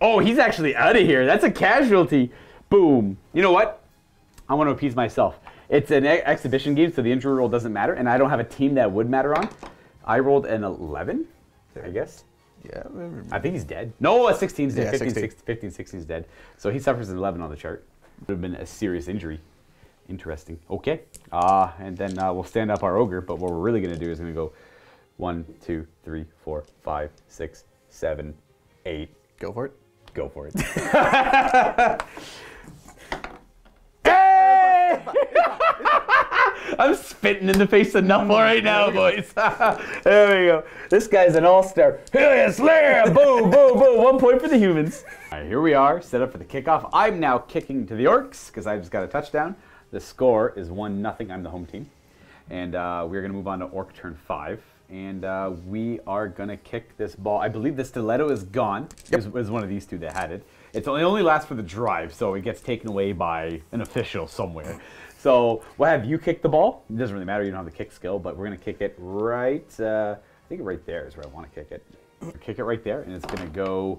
Oh, he's actually out of here. That's a casualty. Boom. You know what? I want to appease myself. It's an e- exhibition game, so the injury roll doesn't matter, and I don't have a team that would matter on. I rolled an 11, I guess. Yeah. I think he's dead. No, a 16's dead. Yeah, 15, 16. 16, 15, 16 is dead. So he suffers an 11 on the chart. Would have been a serious injury. Interesting. Okay. Uh, and then uh, we'll stand up our ogre, but what we're really going to do is going to go one, two, three, four, five, six, seven, eight. Go for it. Go for it. (laughs) hey! (laughs) (laughs) I'm spitting in the face of Nuffle right now, boys. (laughs) there we go. This guy's an all-star. Hylia Slayer! (laughs) boom, boom, boom. One point for the humans. All right, here we are, set up for the kickoff. I'm now kicking to the Orcs because I just got a touchdown. The score is one nothing. I'm the home team, and uh, we're gonna move on to Orc turn five. And uh, we are gonna kick this ball. I believe the stiletto is gone. It was, it was one of these two that had it. It's only, it only lasts for the drive, so it gets taken away by an official somewhere. So we'll have you kick the ball. It doesn't really matter. You don't have the kick skill, but we're gonna kick it right. Uh, I think right there is where I want to kick it. kick it right there, and it's gonna go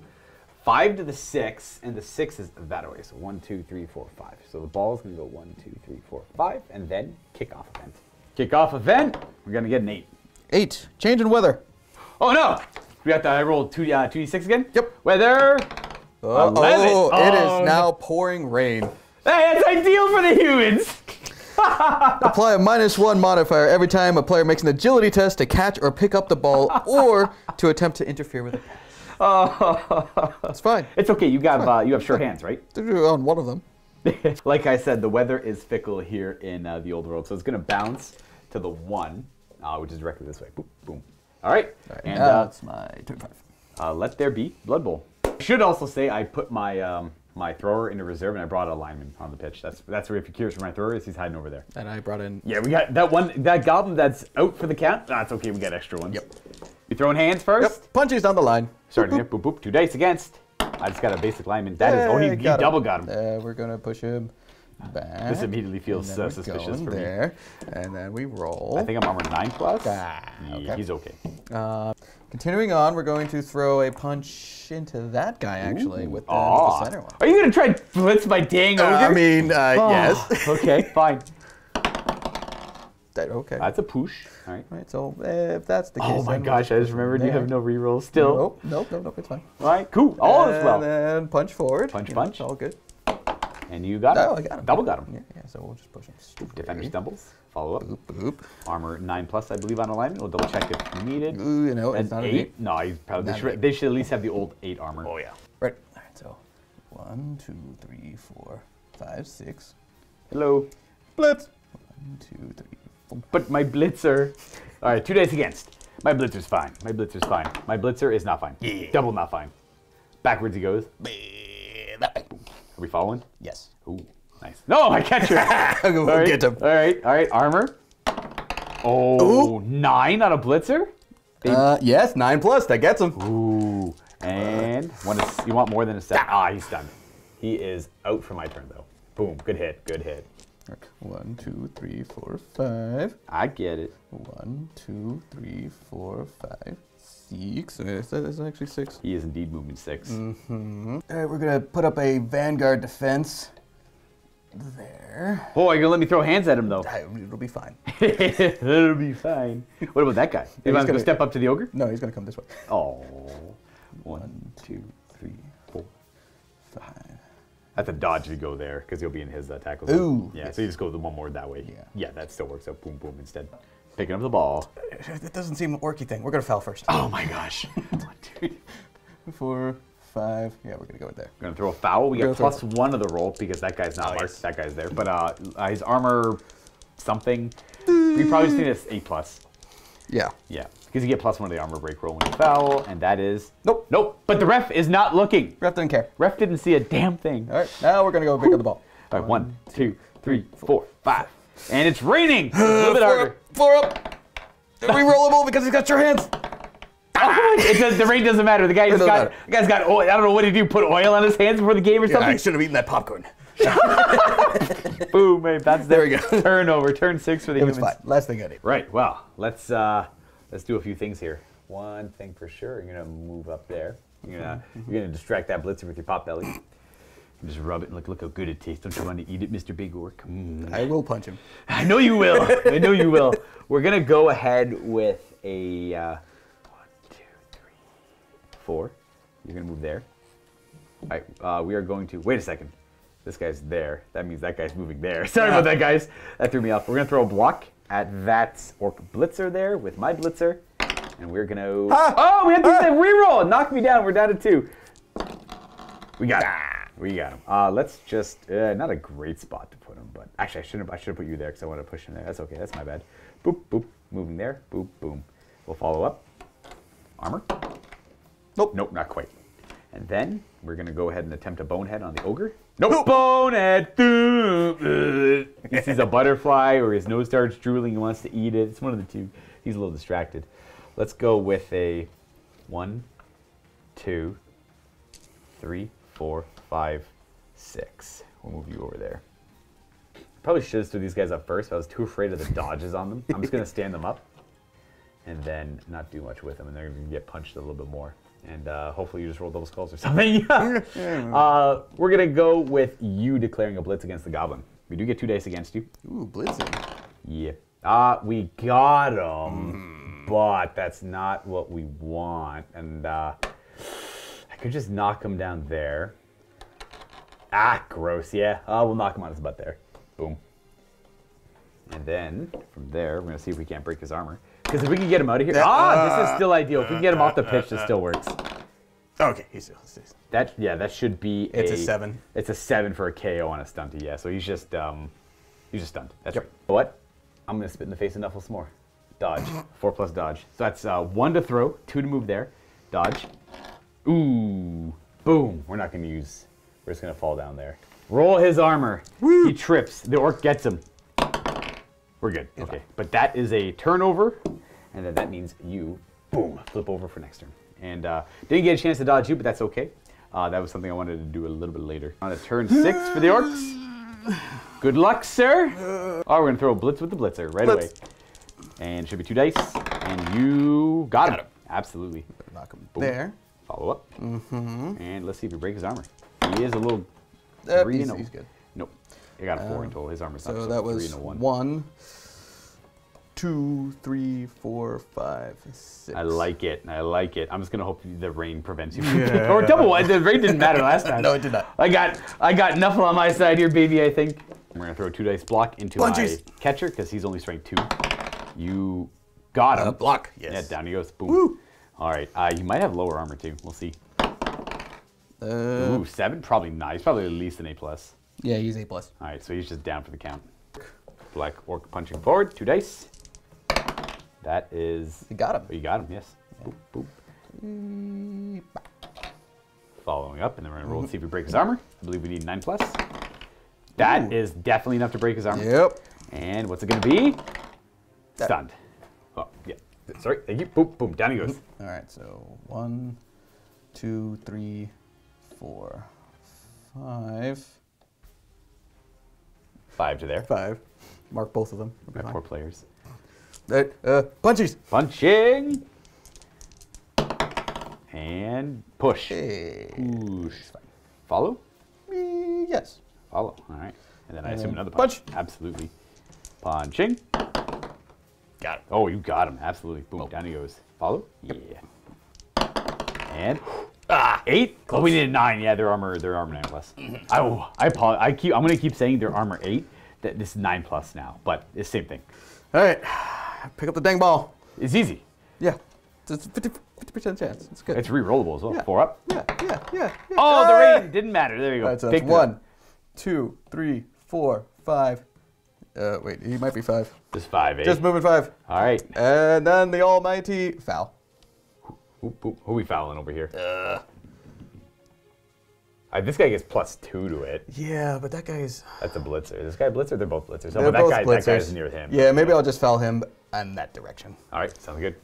five to the six, and the six is that way. So one, two, three, four, five. So the ball is gonna go one, two, three, four, five, and then kickoff event. Kickoff event. We're gonna get an eight. Eight. Change in weather. Oh no! We got to I rolled two uh, two d six again. Yep. Weather. Oh, Eleven. oh, it Oh, is now pouring rain. Hey, it's ideal for the humans. (laughs) Apply a minus one modifier every time a player makes an agility test to catch or pick up the ball or to attempt to interfere with it. (laughs) It's fine. It's okay. You got uh, you have sure hands, right? On one of them. (laughs) like I said, the weather is fickle here in uh, the old world, so it's gonna bounce to the one, uh, which is directly this way. Boom, boom. All right, and now uh, it's my turn five. uh, let there be Blood Bowl. Should also say I put my um, my thrower into reserve and I brought a lineman on the pitch. That's that's where if you're curious where my thrower is, he's hiding over there. And I brought in. Yeah, we got that one that goblin that's out for the count. That's okay. We got extra ones. Yep. You throwing hands first? Yep. Punches down the line. Starting here. Boop boop. Two dice against. I just got a basic lineman. That is. Oh, he, he double got him. Uh, we're gonna push him back. This immediately feels and uh, suspicious going for me. there, and then we roll. I think I'm armor nine plus. Ah, Yeah, okay. He's okay. Uh, continuing on, we're going to throw a punch into that guy actually with the, Aw. the center one. Are you gonna try and blitz my dang ogre? I mean, uh, Oh, yes. (laughs) okay, fine. That- okay. That's a push. All right. Right, so uh, if that's the case. Oh my gosh! I just remembered you have there. no rerolls still. Nope, nope, nope, nope, it's fine. All right, cool. All is well. And punch forward. Punch, You know, punch. It's all good. And you got Oh, him. I got him. Double got him. Yeah, yeah. So we'll just push him. straight. Defender stumbles. Follow up. Boop, boop. Armor nine plus, I believe, on alignment. We'll double check if needed. Ooh, you know, it's An not an eight? eight. No, he's probably they should, eight. they should at least have the old eight armor. Oh yeah. Right. All right. So one, two, three, four, five, six. Hello. Blitz. One, two, three, four. But my blitzer. All right, two days against. My blitzer's fine. My blitzer's fine. My blitzer is not fine. Yeah. Double not fine. Backwards he goes. That way. Are we following? Yes. Ooh, nice. No, my catcher. (laughs) We'll All right, get him. All right, all right. Armor. Oh, Ooh. nine on a blitzer. Uh, yes, nine plus. That gets him. Ooh, and one is, you want more than a set. Ah, he's done. He is out for my turn though. Boom, good hit, good hit. One, two, three, four, five. I get it. One, two, three, four, five, six. Is that is that actually six? He is indeed moving 6 Mm-hmm. All right, we're gonna put up a vanguard defense. There. Oh, you're gonna let me throw hands at him though. Ah, It'll be fine. (laughs) it'll be fine. What about that guy? He's gonna gonna- step up to the ogre? No, he's gonna come this way. Oh, one, two, three, four. Five. That's a dodge if you go there because he'll be in his uh, tackle. Ooh. Yeah, yes. so you just go the one more that way. Yeah. Yeah, that still works out. Boom, boom instead. Picking up the ball. That doesn't seem an orky thing. We're gonna foul first. Oh my gosh. (laughs) One, two. Four, five. Yeah, we're gonna go with there. We're gonna throw a foul. We We're got gonna plus one of the roll because that guy's not Oh, marked. yes. That guy's there. But uh, his armor something. We probably just need a eight plus. Yeah. Yeah, because you get plus one of the armor break roll when you foul, and that is Nope. nope. But the ref is not looking. Ref didn't care. Ref didn't see a damn thing. All right, now we're gonna go pick up the ball. All right, one, two, three, four, five, and it's raining. (gasps) a little bit harder. up. Four up. Rerollable because he's got your hands. it does, the rain doesn't matter. The guy's doesn't got matter. the guy's got oil. I don't know what did he do. Put oil on his hands before the game or something. I should have eaten that popcorn. (laughs) Boom, mate. That's There we go. turnover. Turn six for the It was humans. fine. Last thing I did. Right. Well, let's uh, let's do a few things here. One thing for sure, you're gonna move up there. You're gonna you're gonna distract that blitzer with your pop belly. Just rub it and look look how good it tastes. Don't you want to eat it, Mr. Big Orc? Mm. I will punch him. (laughs) I know you will. I know you will. We're gonna go ahead with a uh, one, two, three, four. You're gonna move there. All right, uh, we are going to. Wait a second. This guy's there. That means that guy's moving there. (laughs) Sorry about that, guys. That threw me off. We're gonna throw a block at that orc blitzer there with my blitzer, and we're gonna. Oh, we have to use a reroll. Knock me down. We're down to two. We got him. We got him. Uh, let's just uh, not a great spot to put him, but actually I shouldn't. I should have put you there because I want to push him there. That's okay. That's my bad. Boop boop. Moving there. Boop boom. We'll follow up. Armor. Nope. Nope, not quite. And then we're gonna go ahead and attempt a bonehead on the ogre. Nope. Bonehead. (laughs) he sees a butterfly or his nose starts drooling. He wants to eat it. It's one of the two. He's a little distracted. Let's go with a one, two, three, four, five, six. We'll move you over there. Probably should have stood these guys up first, but I was too afraid of the dodges on them. I'm just gonna stand them up and then not do much with them, and they're gonna get punched a little bit more. And uh, hopefully you just roll double skulls or something. (laughs) uh, we're gonna go with you declaring a blitz against the goblin. We do get two dice against you. Ooh, blitzing. Yeah. Ah, we got him, but that's not what we want. And uh, I could just knock him down there. Ah, gross. Yeah. Uh, we'll knock him on his butt there. Boom. And then from there, we're gonna see if we can't break his armor. Because if we can get him out of here, ah, this is still ideal. If we can get him off the pitch, this still works. Okay, he's still... he's- That yeah, that should be. It's a seven. It's a seven for a KO on a stunty. Yeah, so he's just um, he's just stunned. That's Yep. right. What? I'm gonna spit in the face of Nuffles more. Dodge. (laughs) Four plus dodge. So that's uh, one to throw, two to move there. Dodge. Ooh. Boom. We're not gonna use. We're just gonna fall down there. Roll his armor. He trips. The orc gets him. We're good. Okay. But that is a turnover, and then that means you, boom, flip over for next turn. And uh, didn't get a chance to dodge you, but that's okay. Uh, that was something I wanted to do a little bit later. On to turn six for the orcs. Good luck, sir. Oh, we're gonna throw a blitz with the blitzer right Blitz. away. And should be two dice. And you got, him. Absolutely. knock him Boom. there. Follow up. Mm-hmm. And let's see if we break his armor. He is a little Uh, three he's, and a, he's good. Nope. I got a four in total. His armor's not So so that three was and a one. one, two, three, four, five, six. I like it. I like it. I'm just gonna hope the rain prevents you from getting or double. The rain didn't matter last time. (laughs) No, it did not. I got I got Nuffle on my side here, baby. I think we're gonna throw a two dice block into Lunges. my catcher because he's only strength two. You got him. Uh, block, Yeah, down he goes. Boom. Woo. All right. Uh, you might have lower armor too. We'll see. Uh, Ooh, seven? Probably not. He's probably at least an A plus. yeah, he's A plus. All right, so he's just down for the count. Black orc punching forward. Two dice. That is. You got him. Oh, you got him. Yes. Boop, boop. Following up, and then we're gonna roll and see if we break his armor. I believe we need nine plus. That is Ooh. definitely enough to break his armor. Yep. And what's it gonna be? Stunned. Oh, yeah. Sorry. Thank you. Boom, boom. Down he goes. All right, so one, two, three, four, five, Five to there. five. Mark both of them. Fine. four players. Uh, uh, punchies. Punching. And push. Hey. Push. Follow? Yes. Follow. All right. And then I And assume another punch. punch. Absolutely. Punching. Got it. Oh, you got him. Absolutely. Boom. Down he goes. Follow? Yeah. And ah, eight. Oh, we needed nine. Yeah, their armor, their armor nine plus. I, oh, I apologize. I keep. I'm gonna keep saying their armor eight. That this is nine plus now, but it's the same thing. All right. Pick up the dang ball. It's easy. Yeah. It's a 50 percent chance. It's good. It's re-rollable as well. Yeah. Four up. yeah, yeah, yeah. yeah. Oh, the Ah! rain didn't matter. There you go. All right, so one, two, three, four, five. Uh, wait, he might be five. Just five, eight. Just moving five. All right. And then the almighty foul. Who, who, who we fouling over here? Uh, this guy gets plus two to it. Yeah, but that guy's. That's a blitzer. This guy blitzer? They're both blitzers. Oh, They're but that both guy, that guy's blitzers. near him. Yeah, maybe I'll just foul him in that direction. All right, sounds good.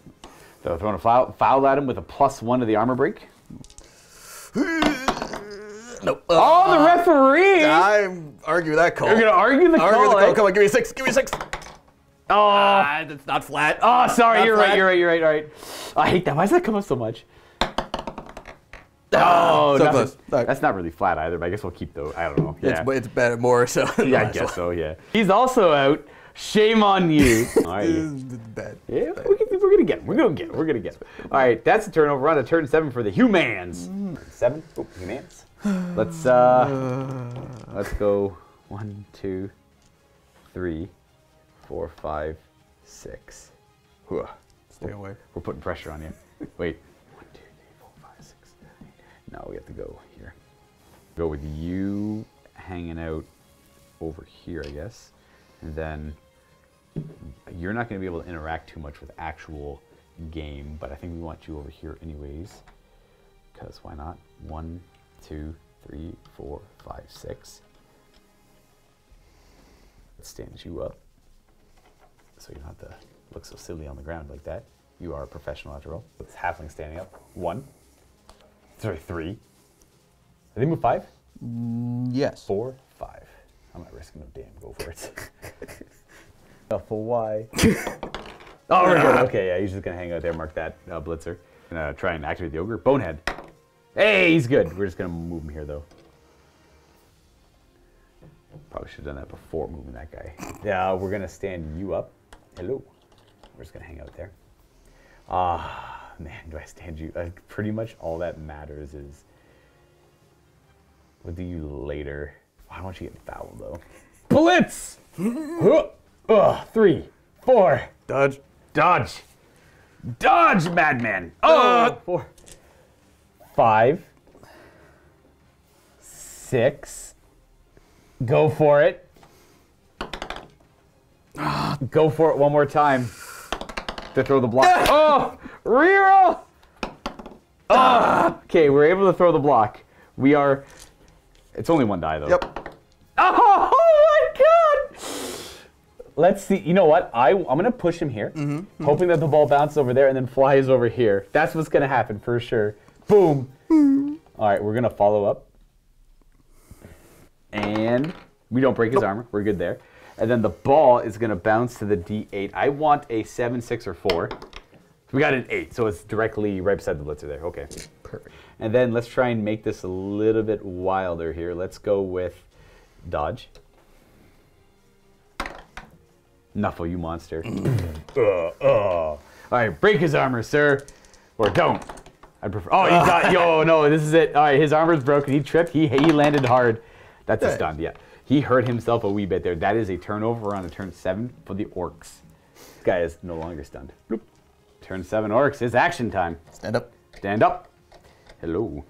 So throwing a foul, foul at him with a plus one to the armor break. (sighs) Nope. Oh, the referee! I argue with that call. You're gonna argue the argue call. the call. eh? Come on, give me a six. Give me a six. Oh, Ah, that's not flat. oh, sorry. Not You're right. You're right. You're right. All right. I hate that. Why does that come up so much? Oh, so close. Sorry. That's not really flat either. But I guess we'll keep those. I don't know. It's, Yeah. it's better, more so. (laughs) yeah, I guess one. so. Yeah. He's also out. Shame on you. (laughs) All right. It's bad. Yeah, we can, we're gonna get him. We're gonna get him. We're gonna get him. All right, that's the turnover. We're on to turn seven for the humans. Seven. Oh, humans. Let's uh, (sighs) let's go. One, two, three, four, five, six. Whew. Stay away. We're putting pressure on you. (laughs) Wait. One, two, three, four, five, six, seven, eight. No, we have to go here. Go with you hanging out over here, I guess. And then you're not going to be able to interact too much with actual game, but I think we want you over here anyways. Because why not? One, two, three, four, five, six. Let's you up so you don't have to look so silly on the ground like that. You are a professional after all. It's halfling standing up. One. Sorry, three. Did they move five? Yes. Four, five. I'm not risking no damn. Go for it. (laughs) a full Y. oh, we're good. Okay, yeah, he's just gonna hang out there. Mark that uh, blitzer. Gonna try and activate the ogre. Bonehead. Hey, he's good. We're just gonna move him here though. Probably should have done that before moving that guy. Yeah, we're gonna stand you up. Hello. We're just gonna hang out there. Ah, man, do I stand you? Uh, pretty much all that matters is we'll do you later. I don't you to get fouled though. Blitz! (laughs) Ugh, three, four, Dodge. dodge, dodge, madman. Oh, four, five, six. Go for it. Go for it one more time. To throw the block. (laughs) oh, reroll. Ah, okay, we're able to throw the block. We are. It's only one die though. Yep. Oh, oh my god! Let's see. You know what? I I'm gonna push him here, mm-hmm, mm-hmm. hoping that the ball bounces over there and then flies over here. That's what's gonna happen for sure. Boom. Mm-hmm. All right, we're gonna follow up, and we don't break his armor. We're good there. And then the ball is gonna bounce to the D8. I want a seven, six, or four. We got an eight, so it's directly right beside the blitzer there. Okay. Perfect. And then let's try and make this a little bit wilder here. Let's go with dodge. Nuffle, you monster. (clears throat) (clears throat) uh, uh. All right, break his armor, sir. Or don't. I prefer. Oh, you (laughs) got. Yo, no, this is it. All right, his armor's broken. He tripped. He he landed hard. That's a stun. Yeah, he hurt himself a wee bit there. That is a turnover on a turn seven for the orcs. This guy is no longer stunned. Bloop. Turn seven orcs. It's action time. Stand up. Stand up. Hello.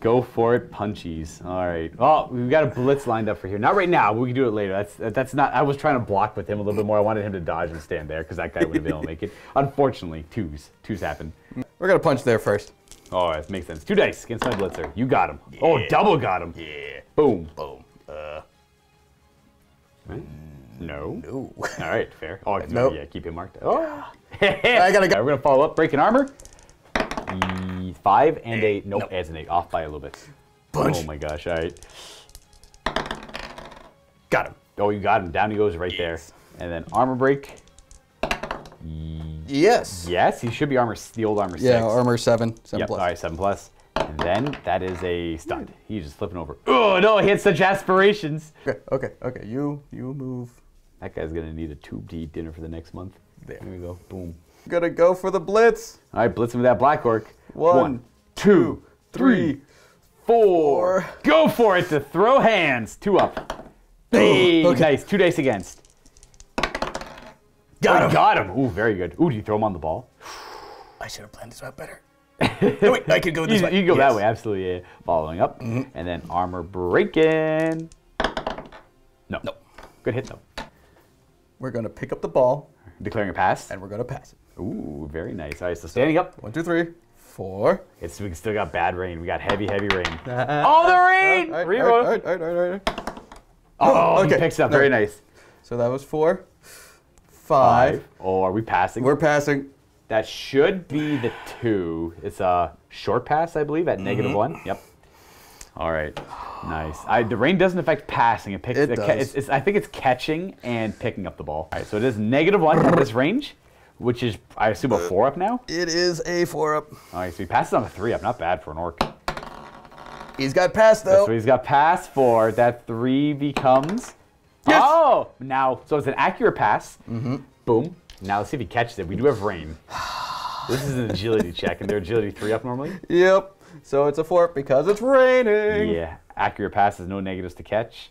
Go for it, punchies. All right. Oh, we've got a blitz lined up for here. Not right now. We can do it later. That's that's not. I was trying to block with him a little bit more. I wanted him to dodge and stand there because that guy would have been able to make it. Unfortunately, twos. Twos happen. We're gonna punch there first. Oh, that makes sense. Two dice against my blitzer. You got him. Oh, double got him. Yeah. Boom. Boom. Uh. Right? No. No. All right, fair. Oh, Nope. yeah, keep him marked. Oh. I gotta (laughs) go. We're gonna follow up. Breaking armor. E- Five and a nope, Nope. adds an eight. Off by a little bit. Punch. Oh my gosh! All right. Got him. Oh, you got him. Down he goes right there. And then armor break. Yes. Yes, he should be armor. The old armor Yeah. six. Armor seven. Seven Yep. plus. All right, seven plus. And then that is a stunned. He's just flipping over. Oh no! He had such aspirations. (laughs) Okay. Okay. Okay. You. You move. That guy's gonna need a tube to eat dinner for the next month. There. There we go. Boom. Gonna go for the blitz. All right, blitz him with that black orc. One, two, three, four. four. Go for it to throw hands. Two up. Hey, okay. nice. Two dice against. Got Oh, him. Got him. Ooh, very good. Ooh, do you throw him on the ball? I should have planned this out better. No, wait. I could go (laughs) this you way. can go that way, absolutely. Yeah. Following up, mm-hmm. and then armor breaking. No. No. Good hit though. We're gonna pick up the ball Declaring a pass. and we're gonna pass it. Ooh, very nice. All right, so standing up. One, two, three, four. It's we still got bad rain. We got heavy, heavy rain. (laughs) oh, the rain! All right, Reroll. all right, all right, all right, all right. Oh, oh, he okay. picks it up. No. Very nice. So that was four. Five. Oh, are we passing? We're passing. That should be the two. It's a short pass, I believe, at Mm-hmm. negative one. Yep. All right. Nice. I, the rain doesn't affect passing. It picks. It ca- does. it's, it's, I think it's catching and picking up the ball. All right. So it is negative one at this (laughs) range, which is I assume a four up now. It is a four up. All right. So he passes on a three up. Not bad for an orc. He's got pass That's though. what he's got pass for. That three becomes. Yes! Oh, now so it's an accurate pass. Mm-hmm. Boom. Now let's see if he catches it. We do have rain. This is an agility (laughs) check, and they're agility three up normally. Yep. So it's a four because it's raining. Yeah, accurate passes, no negatives to catch.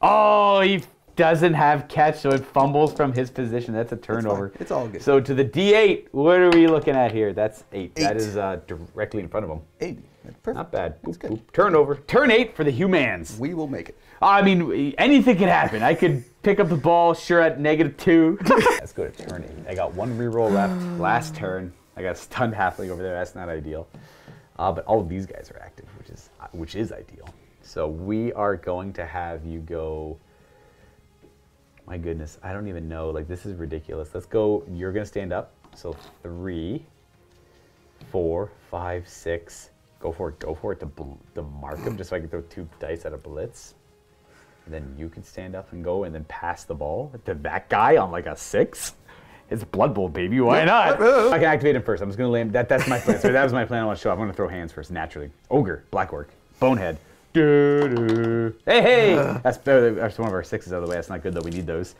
Oh, he doesn't have catch, so it fumbles from his position. That's a turnover. It's all good. So to the D8, what are we looking at here? That's eight. That Eight. is uh, directly in front of him. Eight. That's perfect. Not bad. Boop, good. boop. Turnover. Turn eight for the humans. We will make it. I mean, anything could happen. I could pick up the ball, sure, at negative two. (laughs) Let's go to turn eight. I got one reroll left. Last turn. I got a stunned halfling over there. That's not ideal. Uh, but all of these guys are active, which is uh, which is ideal. So we are going to have you go. My goodness, I don't even know. Like this is ridiculous. Let's go. You're gonna stand up. So three, four, five, six. Go for it. Go for it to, bl- to mark him, just so I can throw two dice at a blitz. And then you can stand up and go and then pass the ball to that guy on like a six. It's Blood Bowl, baby. Why not? (laughs) I can activate him first. I'm just gonna lay him. That, that's my plan. So that was my plan. I want to show. up. I'm gonna throw hands first, naturally. Ogre, Black Orc, Bonehead. Hey, hey! That's better. That's one of our sixes out of the way. That's not good though. We need those.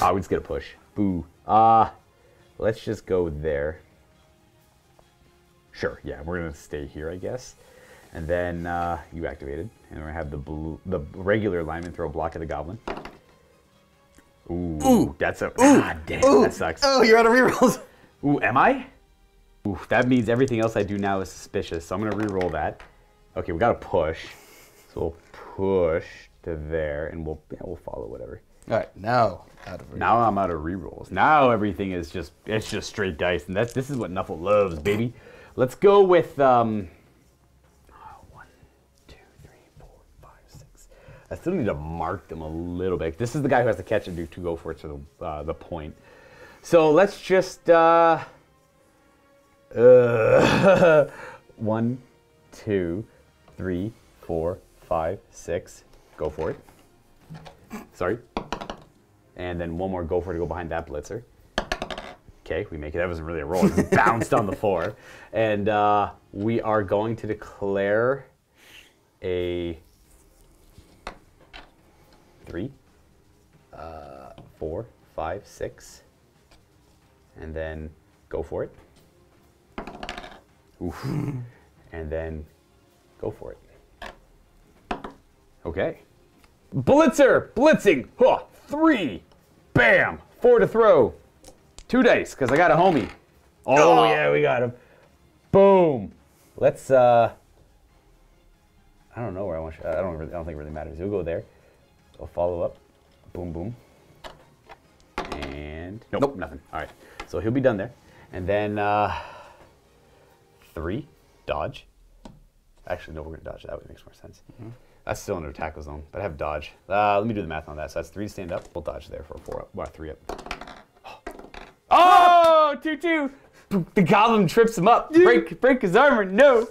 Ah, we just get a push. Boo. Uh, let's just go there. Sure. Yeah, we're gonna stay here, I guess. And then uh, you activated, and we're gonna have the blue, the regular lineman throw a block at the goblin. Ooh, that's a ah, damn, Ooh. that sucks. Oh, you're out of rerolls. Ooh, am I? Ooh, that means everything else I do now is suspicious. So I'm gonna re-roll that. Okay, we gotta push. So we'll push to there, and we'll yeah, we'll follow whatever. All right, now out of rerolls. Now I'm out of re-rolls. Now everything is just it's just straight dice, and that's this is what Nuffle loves, baby. Let's go with um. One, two, three, four, five, six. I still need to mark them a little bit. This is the guy who has to catch and do to go for it to the uh, the point. So let's just uh. Uh, (laughs) one, two, three, four, five, six. Go for it. Sorry. And then one more go for it to go behind that blitzer. Okay, we make it. That wasn't really a roll. It bounced on the floor. And uh, we are going to declare a three, uh, four, five, six, and then go for it. Oof. and then go for it. Okay. Blitzer, blitzing, huh, three, bam, four to throw, two dice, because I got a homie. Oh, yeah, we got him. Boom. Let's, uh, I don't know where I want you, I don't, really, I don't think it really matters. You'll go there. I'll follow up. Boom, boom. And, nope, Nope. nothing. All right. So he'll be done there. And then, uh, three, dodge. Actually, no, we're gonna dodge. That way makes more sense. That's still under tackle zone, but I have dodge. Uh, let me do the math on that. So that's three to stand up. We'll dodge there for a four up, well, three up. (gasps) Oh, two two. The goblin trips him up. Break break his armor. No.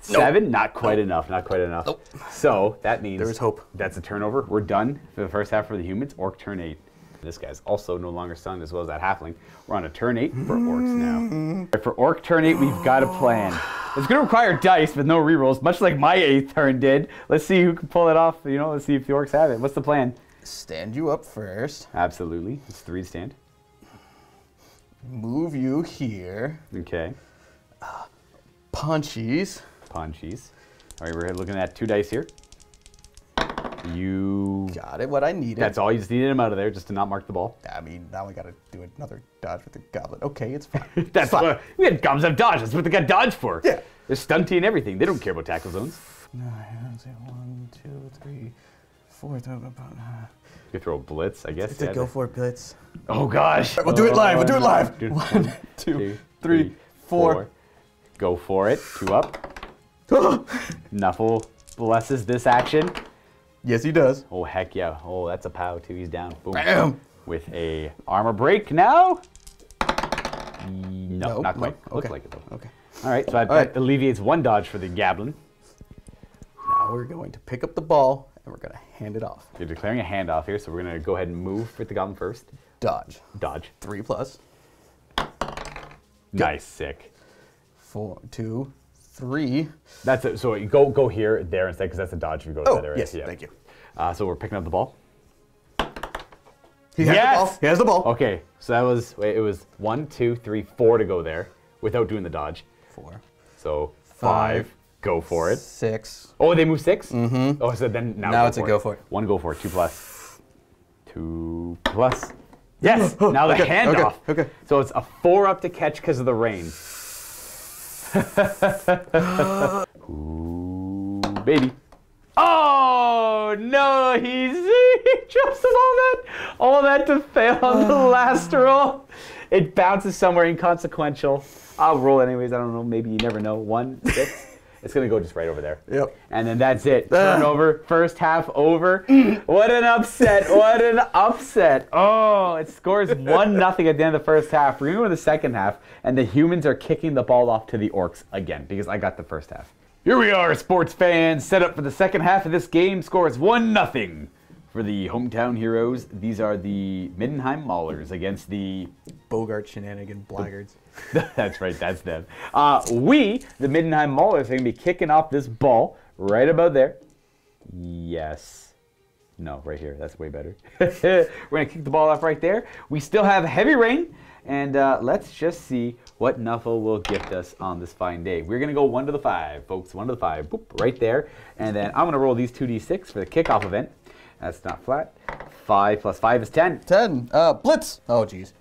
Seven, not quite enough. Not quite enough. Nope. So that means There is hope. That's a turnover. We're done for the first half for the humans. Orc turn eight. This guy's also no longer stunned as well as that halfling. We're on a turn eight for orcs now. For orc turn eight, we've got a plan. It's going to require dice with no rerolls, much like my eighth turn did. Let's see who can pull it off. You know, let's see if the orcs have it. What's the plan? Stand you up first. Absolutely. It's three stand. Move you here. Okay. Punchies. Punchies. All right, we're looking at two dice here. You. Got it. What I needed. That's all. You just needed him out of there just to not mark the ball. I mean, now we gotta do another dodge with the goblin. Okay, it's fine. (laughs) That's fine. what we had gums of dodge. That's what they got dodge for. Yeah. They're stunty and everything. They don't care about tackle zones. One, two, three, four. You throw a blitz, I guess. It's yeah. go for it, blitz. Oh gosh. We'll do it live. We'll do it live. Dude, One, (laughs) two, three, four. Go for it. Two up. (laughs) Oh. Nuffle blesses this action. Yes, he does. Oh heck yeah. Oh, that's a pow too. He's down. Boom. Bam. With a armor break now. No, Nope, not quite. Looks Okay. like it though. Okay. All right, so right. that alleviates one dodge for the Goblin. Now we're going to pick up the ball and we're gonna hand it off. You're declaring a handoff here, so we're gonna go ahead and move with the Goblin first. Dodge. Dodge. Three plus. Nice, sick. Four, two, three. That's it. So you go go here, there instead, because that's a dodge if you go to Oh, that area. yes. Yeah. Thank you. Uh, so we're picking up the ball. He has Yes! the ball. He has the ball. Okay, so that was wait, it was one, two, three, four to go there without doing the dodge. Four. So five, Five. go for it. Six. Oh, they move 6 Mm-hmm. Oh, so then now, Now go it's a for go it. for it. One go for it. Two plus. Two plus. Yes. (laughs) now the Okay, handoff. okay, okay. So it's a four up to catch because of the rain. Ooh, baby. Oh no! He's he drops all that, all that to fail on the (sighs) last roll. It bounces somewhere inconsequential. I'll roll anyways. I don't know. Maybe you never know. One six. It's gonna go just right over there. Yep. And then that's it. Ah. Turnover. First half over. (clears throat) What an upset. What an upset. Oh, it scores (laughs) 1 nothing at the end of the first half. We're going to go to the second half, and the humans are kicking the ball off to the orcs again because I got the first half. Here we are, sports fans, set up for the second half of this game. Scores 1 nothing for the hometown heroes. These are the Middenheim Maulers against the Bogart shenanigan blackguards. (laughs) that's right, that's them. Uh, we, the Middenheim Maulers, are going to be kicking off this ball right about there. Yes. No, right here. That's way better. (laughs) We're going to kick the ball off right there. We still have heavy rain, and uh, let's just see what Nuffle will gift us on this fine day. We're going to go one to the five, folks. One to the five. Boop, right there. And then I'm going to roll these 2d6 for the kickoff event. That's not flat. Five plus five is 10. Ten. Uh, blitz. Oh, jeez.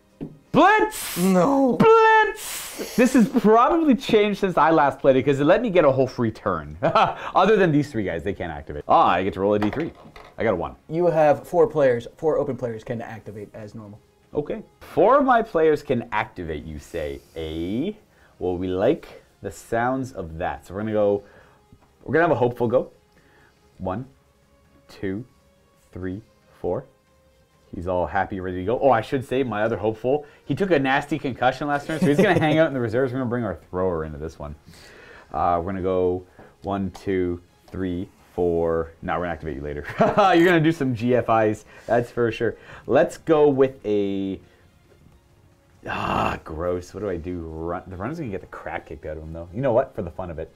Blitz! No. Blitz! This has probably changed since I last played it because it let me get a whole free turn. (laughs) Other than these three guys, they can't activate. Ah, I get to roll a d3. I got a one. You have four players. Four open players can activate as normal. Okay. Four of my players can activate, you say. A. Well, we like the sounds of that. So we're going to go, we're going to have a hopeful go. One, two, three, four. He's all happy, ready to go. Oh, I should say, my other hopeful, he took a nasty concussion last turn, so he's going (laughs) to hang out in the reserves. We're going to bring our thrower into this one. Uh, we're going to go one, two, three, four. Now we're going to activate you later. (laughs) You're going to do some GFIs, that's for sure. Let's go with a. Ah, gross. What do I do? Run. The runner's going to get the crap kicked out of him, though. You know what? For the fun of it.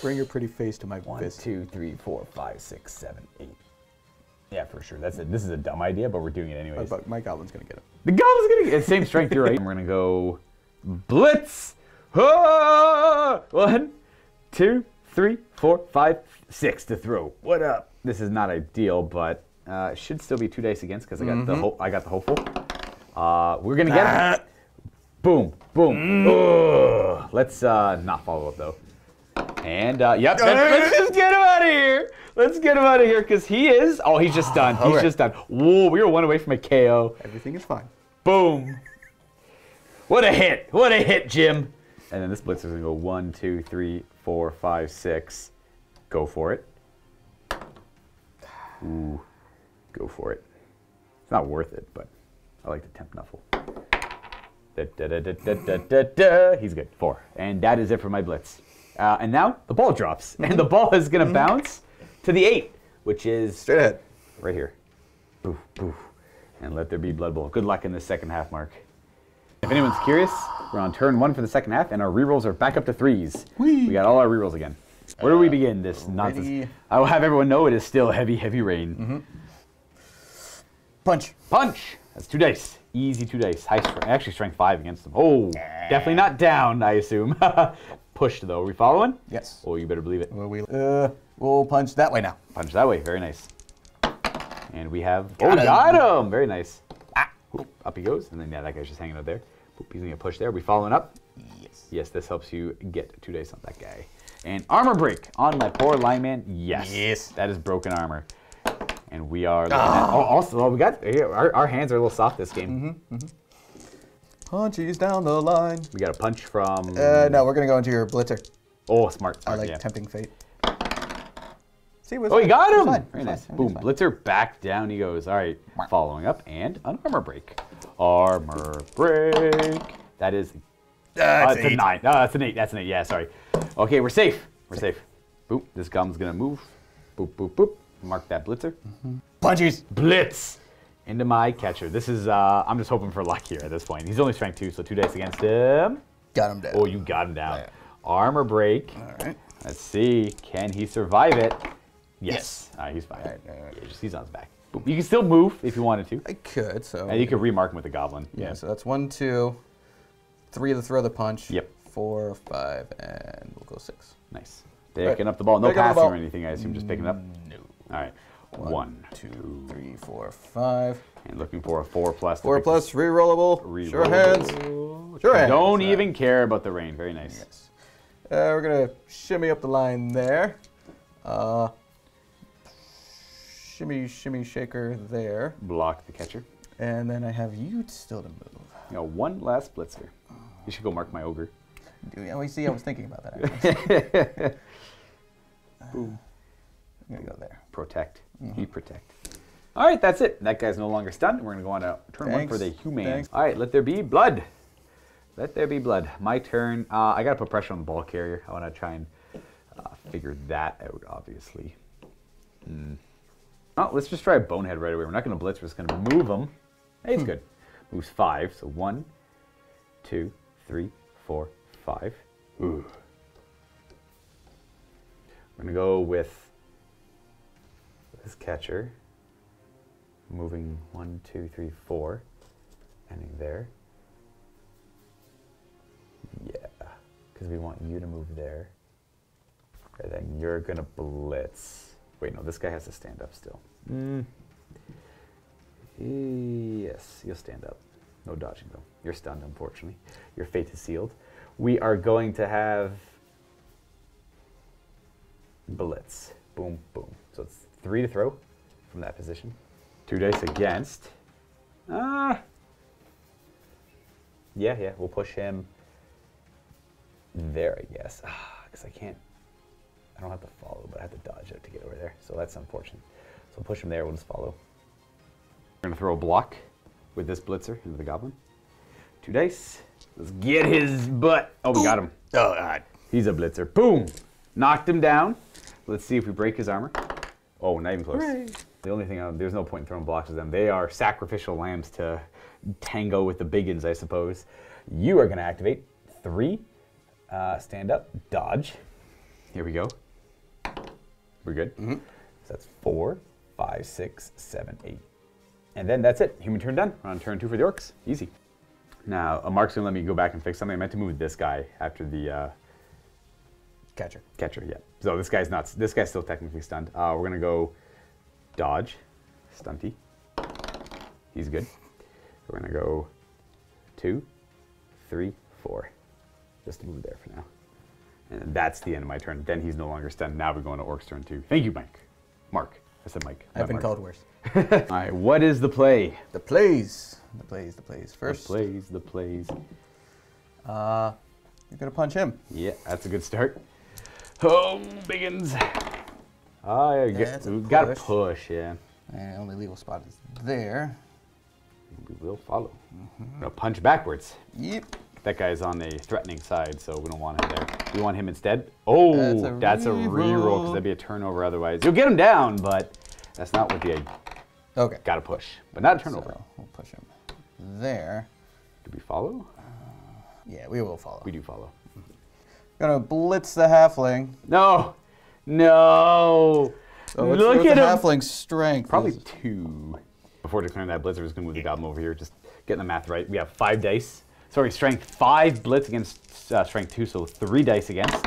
Bring your pretty face to my One, fist. two, three, four, five, six, seven, eight. Yeah, for sure. That's it. This is a dumb idea, but we're doing it anyways. But my goblin's gonna get it. The goblin's gonna get it. same strength. You're right. We're gonna go blitz. Ah! One, two, three, four, five, six to throw. What up? This is not ideal, but uh, should still be two dice against because I got the ho- I got the hopeful. Uh, we're gonna get it. Boom, boom. Ugh. Let's uh, not follow up though. And uh, yep, let's, (laughs) let's just get him out of here. Let's get him out of here because he is. Oh, he's just done. He's Okay. just done. Whoa, we were one away from a KO. Everything is fine. Boom. What a hit. What a hit, Jim. And then this blitzer is going to go one, two, three, four, five, six. Go for it. Ooh, go for it. It's not worth it, but I like to tempt Nuffle. Da, da, da, da, da, da, da, da. He's good. Four. And that is it for my blitz. Uh, and now the ball drops. And the ball is going to bounce to the eight, which is Straight ahead. right here. Boof, boof. And let there be Blood Bowl. Good luck in the second half, Mark. If anyone's curious, we're on turn one for the second half, and our rerolls are back up to threes. Whee! We got all our rerolls again. Where do we begin this nonsense? ready. I will have everyone know it is still heavy, heavy rain. Punch. Punch! That's two dice. Easy two dice. High strength. Actually, strength five against them. Oh, definitely not down, I assume. (laughs) Pushed, though. Are we following? Yes. Oh, you better believe it. Well, we uh, we'll punch that way now. Punch that way. Very nice. And we have. Got oh, him. got him. Very nice. Ah, whoop, up he goes. And then, yeah, that guy's just hanging out there. Boop, he's going to push there. We following up? Yes. Yes, this helps you get two days on that guy. And armor break on my poor lineman. Yes. Yes. That is broken armor. And we are looking at. Oh, also, well, we got. Our, our hands are a little soft this game. Mm -hmm, mm -hmm. Punchies down the line. We got a punch from. Uh, no, we're gonna go into your blitzer. Oh, smart. smart I like yeah. tempting fate. See, it was Oh, he got him! fine. Very nice. fine. Boom. Blitzer back down he goes. All right. Following up and an armor break. Armor break. That is. That's uh, it's a eight. nine. No, that's an eight. That's an eight. Yeah, sorry. Okay, we're safe. We're safe. Boop. This gum's gonna move. Boop, boop, boop. Mark that blitzer. Punchies. Blitz into my catcher. This is. uh I'm just hoping for luck here at this point. He's only strength two, so two dice against him. Got him down. Oh, you got him down. Yeah. Armor break. All right. Let's see. Can he survive it? Yes. Yes. All right, he's fine. All right, all right. Yeah, just- he's on his back. Boom. You can still move if you wanted to. I could, so. And you could remark him with a goblin. Yeah, so that's one, two, three to throw the punch. Yep. Four, five, and we'll go six. Nice. Picking up the ball. No the passing ball. or anything, I assume. Just picking up. No. All right. One, two, Three, four, five. and looking for a four plus. to Four pick plus, rerollable. this- Sure hands. Sure hands. Don't even care about the rain. Very nice. Yes. Uh, we're gonna shimmy up the line there. Uh, shimmy, shimmy, shaker there, Block the catcher. and then I have you still to move. You know, one last blitzer. You should go mark my ogre. Yeah, we see. I was thinking about that. (laughs) Boom. I'm gonna go there. Protect. Mm-hmm. You protect. All right, that's it. That guy's no longer stunned. We're going to go on to turn one for the Thanks. humans. Thanks. All right, let there be blood. Let there be blood. My turn. Uh, I got to put pressure on the ball carrier. I want to try and uh, figure that out, obviously. Hmm. Oh, let's just try a bonehead right away. We're not going to blitz. We're just going to move him. Hey, Hmm. it's good. Moves five. So one, two, three, four, five. Ooh. We're going to go with this catcher. Moving one, two, three, four. Ending there. Yeah, because we want you to move there. And then you're gonna blitz. Wait, no, this guy has to stand up still. Mm. Yes, you'll stand up. No dodging though. You're stunned, unfortunately. Your fate is sealed. We are going to have blitz. Boom, boom. So it's three to throw from that position. Two dice against. Ah. Yeah, yeah. We'll push him there, I guess. Ah, because I can't. I don't have to follow, but I have to dodge out to get over there. So that's unfortunate. So we'll push him there. We'll just follow. We're gonna throw a block with this blitzer into the goblin. Two dice. Let's get his butt. Oh, we got him. Oh, God. He's a blitzer. Boom! Knocked him down. Let's see if we break his armor. Oh, not even close. The only thing, I, there's no point in throwing blocks at them. They are sacrificial lambs to tango with the Big Uns, I suppose. You are going to activate three. Uh, stand up, dodge. Here we go. We're good. So that's four, five, six, seven, eight. And then that's it. Human turn done. We're on turn two for the orcs. Easy. Now, uh, Mark's going to let me go back and fix something. I meant to move this guy after the. Uh, Catcher. Catcher, yeah. So this guy's not. This guy's still technically stunned. Uh, we're gonna go dodge, stunty. He's good. We're gonna go two, three, four. Just to move there for now. And that's the end of my turn. Then he's no longer stunned. Now we're going to Orc's turn two. Thank you, Mike. Mark. I said Mike. I've been Mark. called worse. (laughs) All right. What is the play? The plays. The plays. The plays. First. The plays. The plays. uh, you're gonna punch him. Yeah, that's a good start. Oh, Big Uns. Ah, yeah, we got to push. Yeah. And only legal spot is there. We will follow. Mm-hmm. We're gonna punch backwards. Yep. That guy's on the threatening side, so we don't want him there. We want him instead. Oh, That's that's a a, reroll because that'd be a turnover otherwise. You'll get him down, but that's not what the Okay. got to push. But not a turnover. So we'll push him there. Do we follow? Uh, yeah, we will follow. We do follow. Gonna blitz the halfling. No, no. So Look at the him. halfling's strength? Probably two. Before declaring that blitzer, we're just gonna move the goblin over here. Just getting the math right. We have five dice. Sorry, strength five blitz against uh, strength two, so three dice against.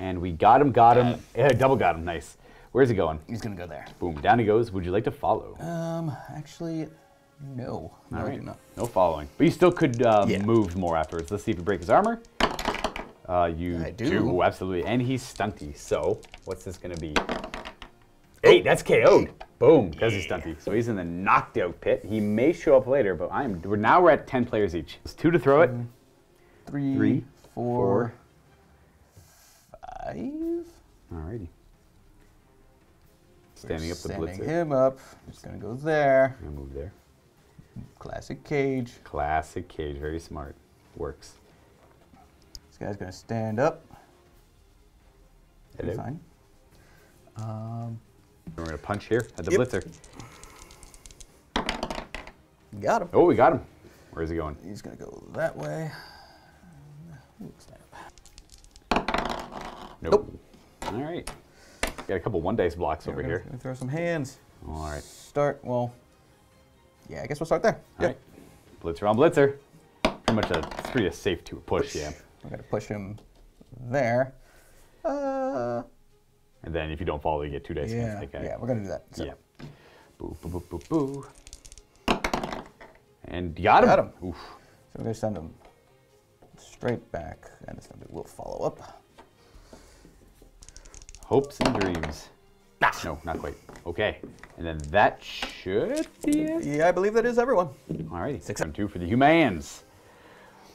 And we got him, got him. Yeah, (laughs) double got him. Nice. Where's he going? He's gonna go there. Boom, down he goes. Would you like to follow? Um, actually, no. No, All I right. not. No following. But you still could uh, Yeah. move more afterwards. Let's see if you break his armor. Uh, you I do. Oh, absolutely. And he's stunty. So what's this going to be? Eight. That's KO'd. Boom, because he's stunty. So he's in the knocked out pit. He may show up later, but I'm. We're now we're at ten players each. It's two to throw it. Three, Three, four, five. Alrighty. Standing up the Standing him up. Just gonna go there. I'm gonna move there. Classic cage. Classic cage. Very smart. Works. This guy's gonna stand up. Hello. fine. Um, We're gonna punch here at the Yep. blitzer. got him. Oh, we got him. Where's he going? He's gonna go that way. Up. Nope. All right. Got a couple one dice blocks We're over gonna, here. gonna throw some hands. All right. Start. Well. Yeah, I guess we'll start there. All right. Blitzer on Blitzer. Pretty much a pretty a safe to push, yeah. We're gonna push him there. Uh. And then if you don't follow, you get two dice Yeah. against guy. Yeah, we're gonna do that. So. Yeah. Boo, boo, boo, boo, boo. And got him. Got him. Oof. So we're gonna send him straight back, and will follow up. Hopes and dreams. No, not quite. Okay. And then that should be it. Yeah, I believe that is everyone. Alrighty. Six and two for the humans.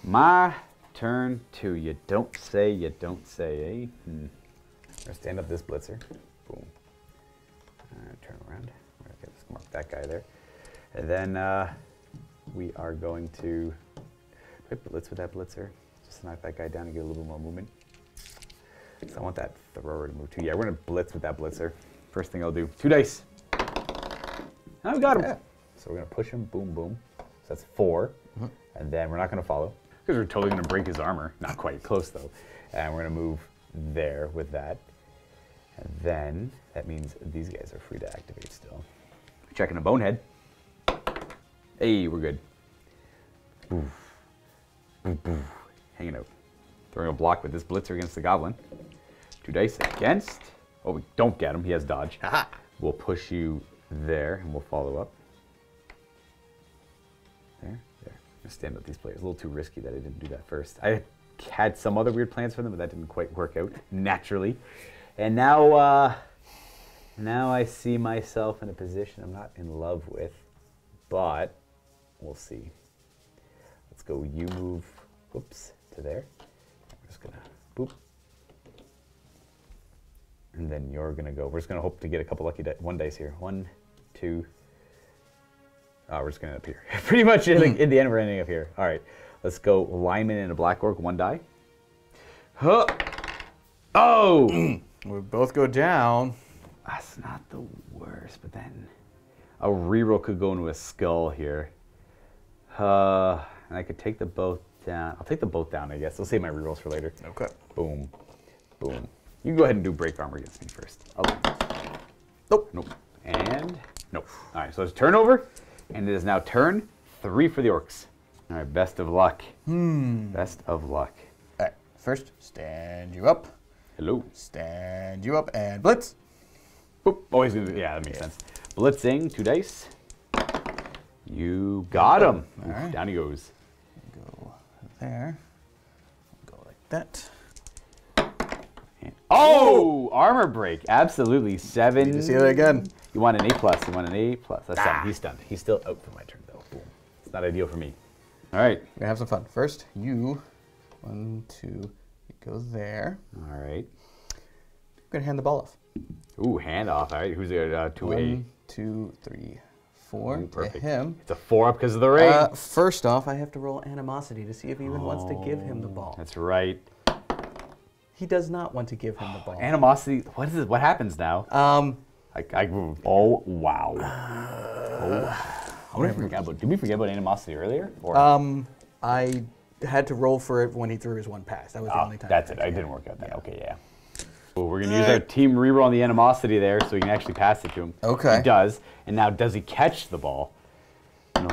My turn two. You don't say, you don't say, eh? Hmm. I'm stand up this blitzer. Boom. Uh, turn around. Okay, let's mark that guy there. And then uh, we are going to quick blitz with that blitzer. Just knock that guy down and get a little bit more movement. So I want that thrower to move too. Yeah, we're gonna blitz with that blitzer. First thing I'll do. Two dice. And we got him. Yeah. So we're gonna push him. Boom, boom. So that's 4 And then we're not gonna follow because we're totally gonna break his armor. Not quite close though. And we're gonna move there with that. And then that means these guys are free to activate still. Checking a bonehead. Hey, we're good. Boof. Boof, boof. Hanging out. Throwing a block with this blitzer against the goblin. Two dice against. Oh, we don't get him. He has dodge. We'll push you there and we'll follow up. There, there. I'm gonna stand up these players. A little too risky that I didn't do that first. I had some other weird plans for them, but that didn't quite work out naturally. And now, uh, now I see myself in a position I'm not in love with, but we'll see. Let's go. You move. Whoops to there. I'm just gonna boop. And then you're gonna go. We're just gonna hope to get a couple lucky di- one dice here. One, two. Oh, we're just gonna end up here. Pretty much in, the- in the end, we're ending up here. All right, let's go. Lineman and a black orc, one die. Huh. Oh, We both go down. that's not the worst. But then a reroll could go into a skull here. Uh, and I could take the both down. I'll take the both down, I guess. I'll save my rerolls for later. Okay. Boom, boom. You can go ahead and do break armor against me first. Oh, Nope. nope. And nope. All right, so it's turnover, and it is now turn three for the orcs. All right, best of luck. Hmm. Best of luck. All right. First, stand you up. Hello. Stand you up and blitz. Boop. Always gonna. Yeah, that makes sense. Blitzing, two dice. You got him. All right. Down he goes. Go there. Go like that. And- oh, armor break. Absolutely. Seven. Need to see that again. You want an A plus. You want an A plus. That's Ah. seven. He's stunned. He's still out for my turn though. Boom. It's not ideal for me. All right. We're gonna have some fun. First, you. One, two. Go there. All right. I'm gonna hand the ball off. Ooh, handoff. All right. Who's it? Uh, to One, two, three, four. Ooh, to perfect. him. It's a four up because of the rain. Uh, first off, I have to roll animosity to see if he even wants to give him the ball. That's right. He does not want to give him the ball. (gasps) Animosity. What is it? What happens now? um, I, I, oh wow. Oh. We forget about? Did we forget about animosity earlier? Or um, I had to roll for it when he threw his one pass. That was the Oh, only time. that's it. I didn't work out that. Okay, yeah. Well, we're gonna use our team reroll on the animosity there, so we can actually pass it to him. Okay. He does, and now does he catch the ball? No.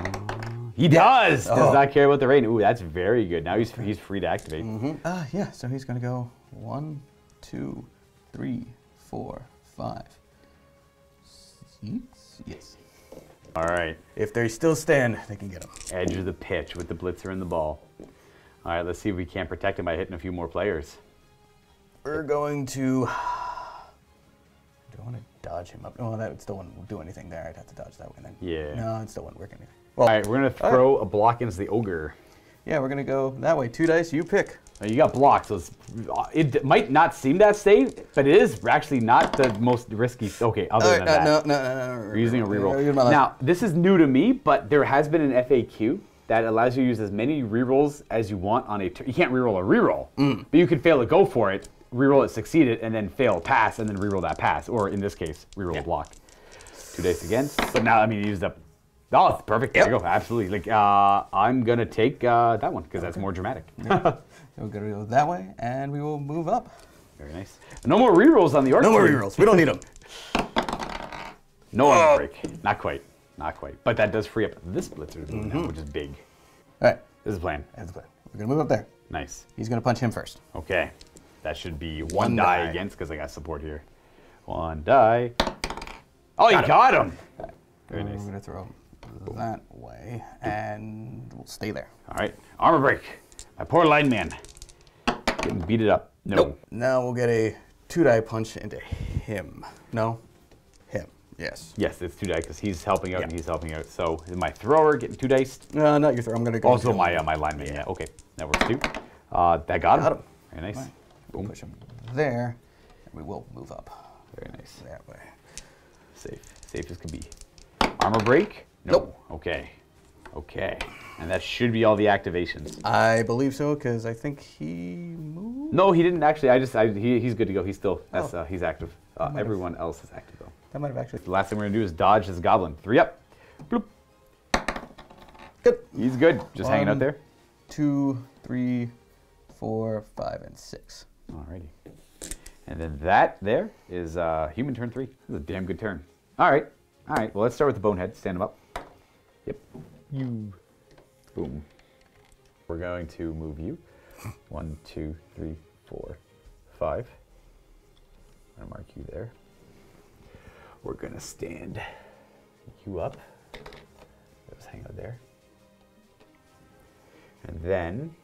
He does. Does Oh. not care about the rain. Ooh, that's very good. Now he's he's free to activate. Uh, yeah, so he's gonna go one, two, three, four, five, six. Yes. All right. If they still stand, they can get him. Edge of the pitch with the blitzer and the ball. All right, let's see if we can't protect him by hitting a few more players. We're going to. Do I want to dodge him up? Oh, that still wouldn't do anything there. I'd have to dodge that way then. Yeah. No, it still wouldn't work anything. Well, All right, we're gonna right. throw a block against the ogre. yeah, we're gonna go that way. Two dice, you pick. Now, you got blocked, so it might not seem that safe, but it is actually not the most risky. Okay, other than right, that. uh, no, no, no, no, no. We're using a reroll. Use my last- Now, this is new to me, but there has been an FAQ that allows you to use as many rerolls as you want on a turn. You can't reroll a reroll, Mm. but you can fail to go for it, reroll it succeed it, and then fail pass, and then reroll that pass, or in this case, reroll a block. Two dice against. But now, I mean, you used up. Oh, perfect. There you go. Absolutely. Like, uh, I'm gonna take uh, that one because that's more dramatic. We're gonna go that way, and we will move up. Very nice. No more rerolls on the orc. No more rerolls. We don't need them. (laughs) No armor break. Not quite. Not quite. But that does free up this blitzer to move Mm-hmm. now, which is big. All right. This is the plan. That's the plan. We're gonna move up there. Nice. He's gonna punch him first. Okay. That should be one, One die, die. against because I got support here. One die. Oh, you got him. Very We're nice. gonna throw him that way, and we'll stay there. All right. Armor break. My poor line man. Getting beat it up. No. Now we'll get a two die punch into him. No, him. Yes. Yes, it's two die because he's helping out and he's helping out. So is my thrower getting two dice. No, not your throw. I'm gonna go. Also my him. uh, my lineman. Yeah. Okay. That works too. Uh, that got him. Got him. Very nice. Right. Boom. push him there, and we will move up Very nice. that way. Safe. Safe as can be. Armor break? No. Nope. Okay. Okay. And that should be all the activations. I believe so because I think he moved. No, he didn't actually. I just, I, he, he's good to go. He's still, that's, Oh. uh, he's active. Uh, everyone else is active. That might have actually. The last thing we're gonna do is dodge this goblin. Three up. Bloop. Good. He's good. Just hanging out there. Two, three, four, five, and six. Alrighty. And then that there is uh, human turn three. This is a damn good turn. All right. All right. Well, let's start with the bonehead. Stand him up. Yep. You. Boom. We're going to move you. One, two, three, four, five. I'm gonna mark you there. We're gonna stand you up. Let's hang out there. And then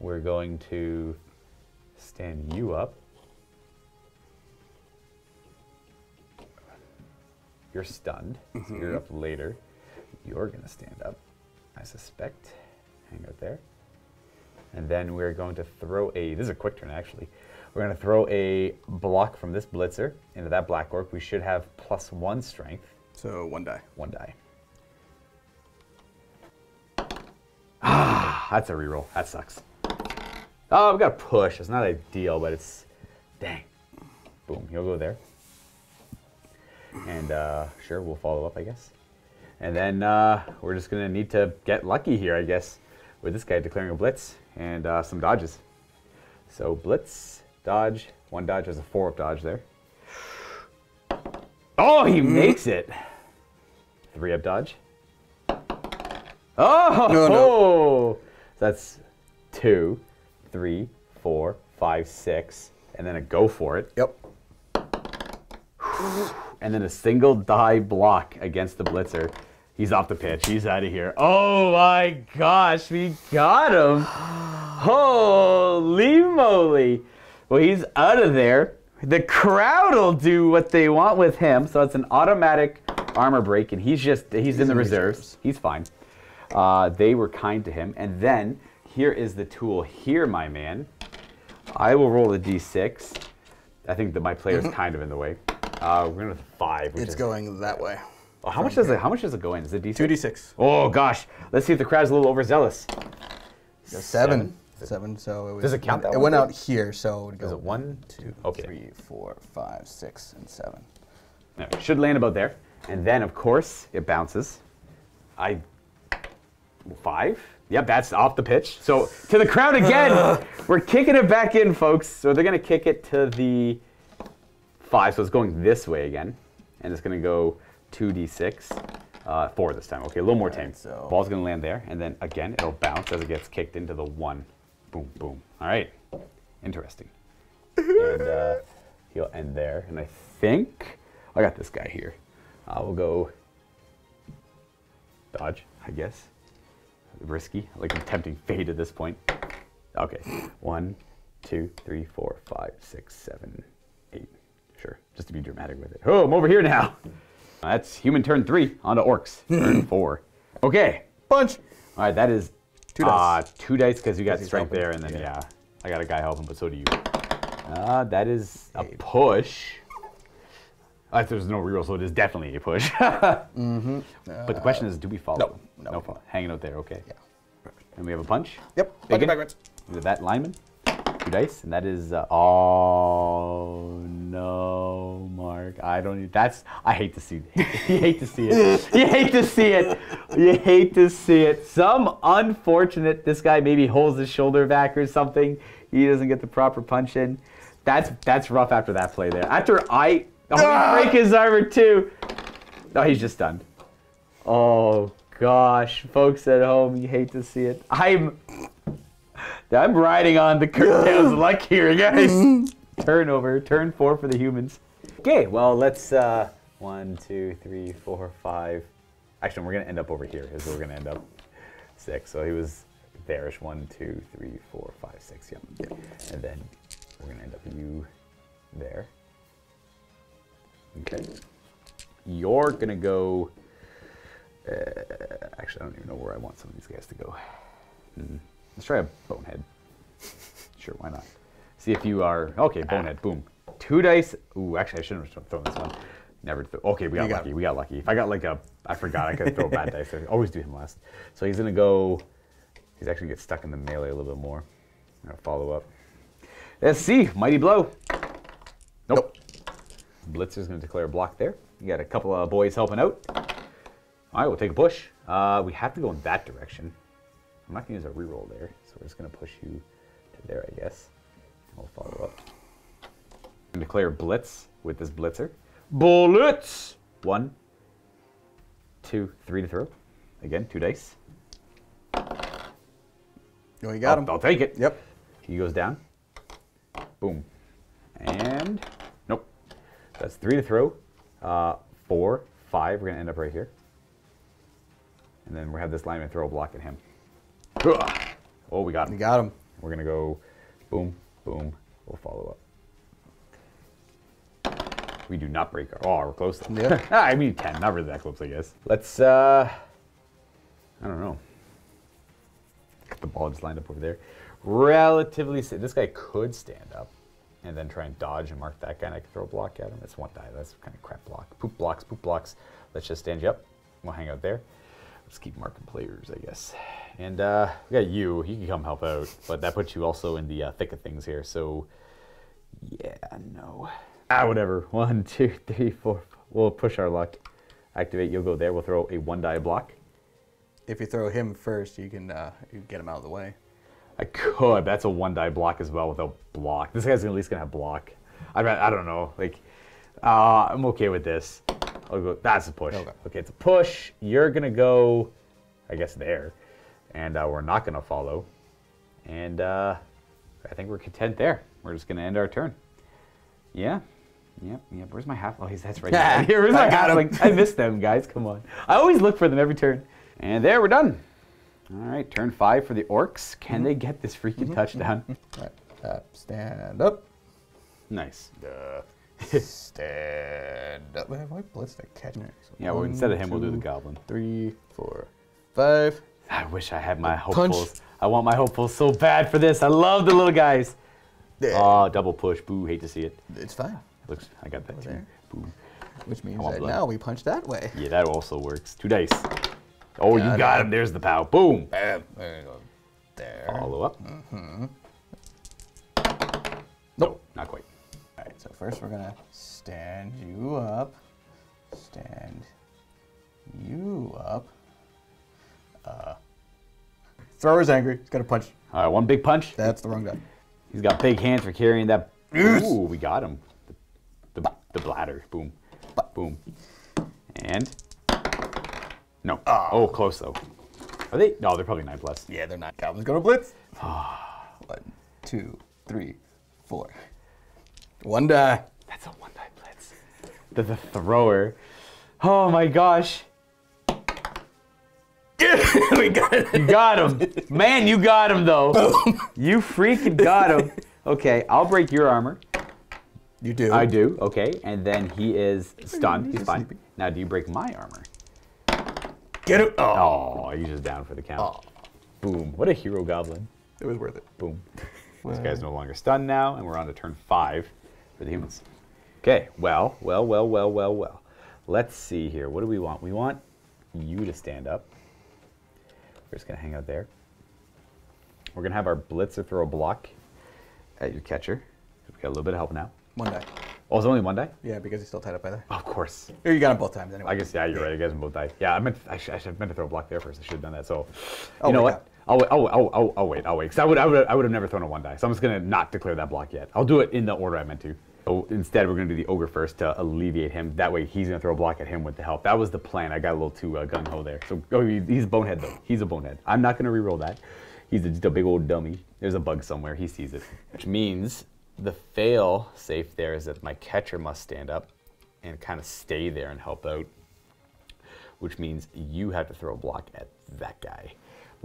we're going to stand you up. You're stunned. so you're mm-hmm. up later. You're going to stand up, I suspect. Hang out there. And then we're going to throw a. This is a quick turn, actually. We're going to throw a block from this blitzer into that black orc. We should have plus one strength, So one die. one die. Ah, that's a reroll. That sucks. Oh, we got a push. It's not ideal, but it's dang. Boom. He'll go there. And uh, sure, we'll follow up, I guess. And then uh, we're just gonna need to get lucky here, I guess, with this guy declaring a blitz and uh, some dodges. So blitz, dodge, one dodge. has a four up dodge there. Oh, he mm. makes it. Three up dodge. Oh, No, no. that's two, three, four, five, six, and then a go for it, Yep. (sighs) and then a single die block against the blitzer. He's off the pitch. He's out of here. Oh my gosh, we got him! (sighs) Holy moly! Well, he's out of there. The crowd will do what they want with him, so it's an automatic armor break, and he's just he's, in the in reserves. reserves. He's fine. Uh, they were kind to him, and then here is the tool. Here, my man. I will roll a d6. I think that my player is kind of in the way. Uh, we're gonna five. It's is, going that way. Oh, how much does it? How much does it go in? Is it d6? Two d six. Oh gosh, let's see if the crowd's a little overzealous. Seven. Seven. So it was. Does it count that It went out here, so it would go Is it one, two, Okay. three, four, five, six, and seven. It should land about there, and then of course it bounces. I five. Yep, that's off the pitch. So to the crowd again. (laughs) we're kicking it back in, folks. So they're gonna kick it to the five. So it's going this way again, and it's gonna go two d six. Uh, four this time. Okay, a little more tame. so- Ball's gonna land there, and then again it'll bounce as it gets kicked into the one. Boom, boom. All right, interesting. (laughs) and uh, he'll end there. And I think I got this guy here. I will go dodge, I guess. Risky, like I'm tempting fate at this point. Okay, one, two, three, four, five, six, seven, eight. Sure, just to be dramatic with it. Oh, I'm over here now. That's human turn three onto orcs. Turn (laughs) four. Okay. punch. All right, that is Two uh, dice. two dice because you got strength there, and then yeah. Yeah. I got a guy helping, but so do you. Uh, that is a push. Uh, there's no reroll, so it is definitely a push. (laughs) mm-hmm. but the question is, do we follow? no, no, no, follow. Hanging out there, okay. Yeah. And we have a punch. Yep. Punch backwards. That lineman? Two dice, and that is uh, oh no, Mark. I don't. e- That's I hate to see. (laughs) you hate to see it. you hate to see it. You hate to see it. Some unfortunate. This guy maybe holds his shoulder back or something. He doesn't get the proper punch in. That's that's rough after that play there. After I oh, he ah! break his armor too. No, he's just stunned. Oh gosh, folks at home, you hate to see it. I'm I'm riding on the (laughs) Kirktail's luck here, guys. Turnover, turn four for the humans. Okay, well let's uh one, two, three, four, five. Actually, we're gonna end up over here. Is where we're gonna end up. Six. So he was there-ish. One, two, three, four, five, six. Yep. And then we're gonna end up you there. Okay. You're gonna go. Uh, actually, I don't even know where I want some of these guys to go. Hmm. Let's try a bonehead. (laughs) sure, why not? See if you are okay. Bonehead. Boom. Two dice. Ooh, actually, I shouldn't have thrown this one. Never. Th- okay, we got got lucky. we got lucky. If I got like a, I forgot I could throw a bad (laughs) dice. I always do him last. So he's gonna go. He's actually gonna get stuck in the melee a little bit more. I'm gonna follow up. Let's see. Mighty blow. Nope. Blitzer's going to declare a block there. You got a couple of boys helping out. All right, we'll take a push. Uh, we have to go in that direction. I'm not going to use a reroll there, so we're just going to push you to there, I guess. We'll follow up. And declare blitz with this blitzer. Blitz! One, two, three to throw. Again, two dice. Oh, you got I'll, him. I'll take it. Yep. He goes down. Boom. And nope. That's three to throw. Uh, four, five. We're gonna end up right here. And then we have this lineman throw a block at him. Oh, we got You him. got him. We're gonna go boom, boom. We'll follow up. We do not break our. Oh, we're close. Yeah. (laughs) I mean, ten. Not really that close, I guess. Let's. uh I don't know. Got the ball just lined up over there. Relatively. This guy could stand up and then try and dodge and mark that guy. And I could throw a block at him. That's one die. That's kind of crap block. Poop blocks. Poop blocks. Let's just stand you up. We'll hang out there. Let's keep marking players, I guess. And uh, we got you. You can come help out, but that puts you also in the uh, thick of things here. So, yeah, no. Ah, whatever. (laughs) One, two, three, four. We'll push our luck. Activate. You'll go there. We'll throw a one die block. If you throw him first, you can uh, you can get him out of the way. I could. That's a one die block as well without block. This guy's at least gonna have block. I I don't know. Like, uh, I'm okay with this. I'll go. That's a push. Okay. Okay, it's a push. You're gonna go, I guess there, and uh, we're not gonna follow. And uh, I think we're content there. We're just gonna end our turn. Yeah. Yep, yep. Where's my half? Oh, he's that's right Yeah, here. (laughs) Where's my I halfling? I missed them, guys. Come on. I always look for them every turn. And there, we're done. All right, turn five for the orcs. Can they get this freaking touchdown? Right. Uh, stand up. nice. Stand up. Why why blitz to catch Yeah, well, instead of him, we'll do the two, goblin. Three, four, five. I wish I had my Punch. hopefuls. I want my hopefuls so bad for this. I love the little guys. There. Oh, double push. Boo, hate to see it. It's fine. Looks, I got that too. there. Boo. Which means that blood. now we punch that way. Yeah, that also works. Two dice. Oh, you Got got him. him. There's the pow. Boom. Bam. There you go. There. Follow up. Mm-hmm. Nope, not quite. So first we're gonna stand you up. Stand you up. Uh, thrower's angry. He's gonna punch. All right, one big punch. That's the wrong guy. He's got big hands for carrying that. Yes. Ooh, we got him. The, the, the bladder. Boom. Boom. And. No. Oh, close though. Are they? No, they're probably nine plus. Yeah, they're not. Goblins gonna blitz. (sighs) One, two, three, four. One die. That's a one die blitz. The, the thrower. Oh my gosh. (laughs) we got it. You got him. Man, you got him though. You freaking got him. Okay, I'll break your armor. You do. I do. Okay, and then he is stunned. He's He's fine. sleeping. Now, do you break my armor? Get it. Oh, Oh, he's just down for the count. Oh. Boom. What a hero goblin. it was worth it. Boom. (laughs) This guy's no longer stunned now, and we're on to turn five for the humans. Okay, well, well, well, well, well, well. Let's see here. What do we want? We want you to stand up. We're just going to hang out there. We're going to have our blitzer throw a block at your catcher. We've got a little bit of help now. One die. Oh, it's only one die? Yeah, because he's still tied up by there. Of course. Here, you got him both times anyway. I guess, yeah, you're right. I guess both died. Yeah, I meant I should, I should have meant to throw a block there first. I should have done that. So, Oh you know my what? I'll wait. Oh, oh, oh, wait. I'll wait. Because I would, I would, I would have never thrown a one die. So I'm just gonna not declare that block yet. I'll do it in the order I meant to. So instead, we're gonna do the ogre first to alleviate him. That way, he's gonna throw a block at him with the help. That was the plan. I got a little too uh, gung ho there. So oh, he's a bonehead though. He's a bonehead. I'm not gonna re-roll that. He's a, just a big old dummy. There's a bug somewhere. He sees it, which means the fail safe there is that my catcher must stand up and kind of stay there and help out which means you have to throw a block at that guy,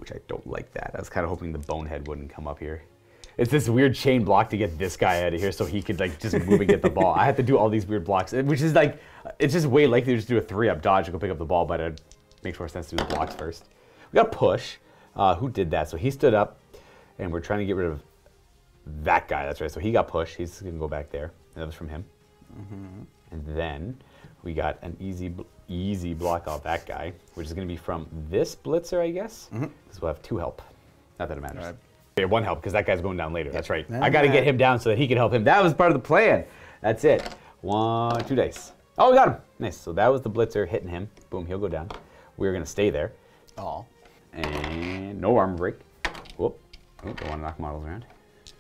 which I don't like that. I was kind of hoping the bonehead wouldn't come up here. It's this weird chain block to get this guy out of here so he could like just move and get the ball. I have to do all these weird blocks, which is like, it's just way likely to just do a three up dodge and go pick up the ball, but it makes more sense to do the blocks first. We got push. Uh, who did that? So he stood up, and we're trying to get rid of that guy. That's right. So he got pushed. He's gonna go back there. That was from him. And then we got an easy, easy block off that guy, which is going to be from this blitzer, I guess. Because we'll have two help. Not that it matters. Right. Yeah, one help because that guy's going down later. That's right. I got to get him down so that he can help him. That was part of the plan. That's it. One, two dice. Oh, we got him. Nice. So that was the blitzer hitting him. Boom, he'll go down. We're going to stay there. Oh. And no armor break. Whoop. Oh, don't want to knock models around.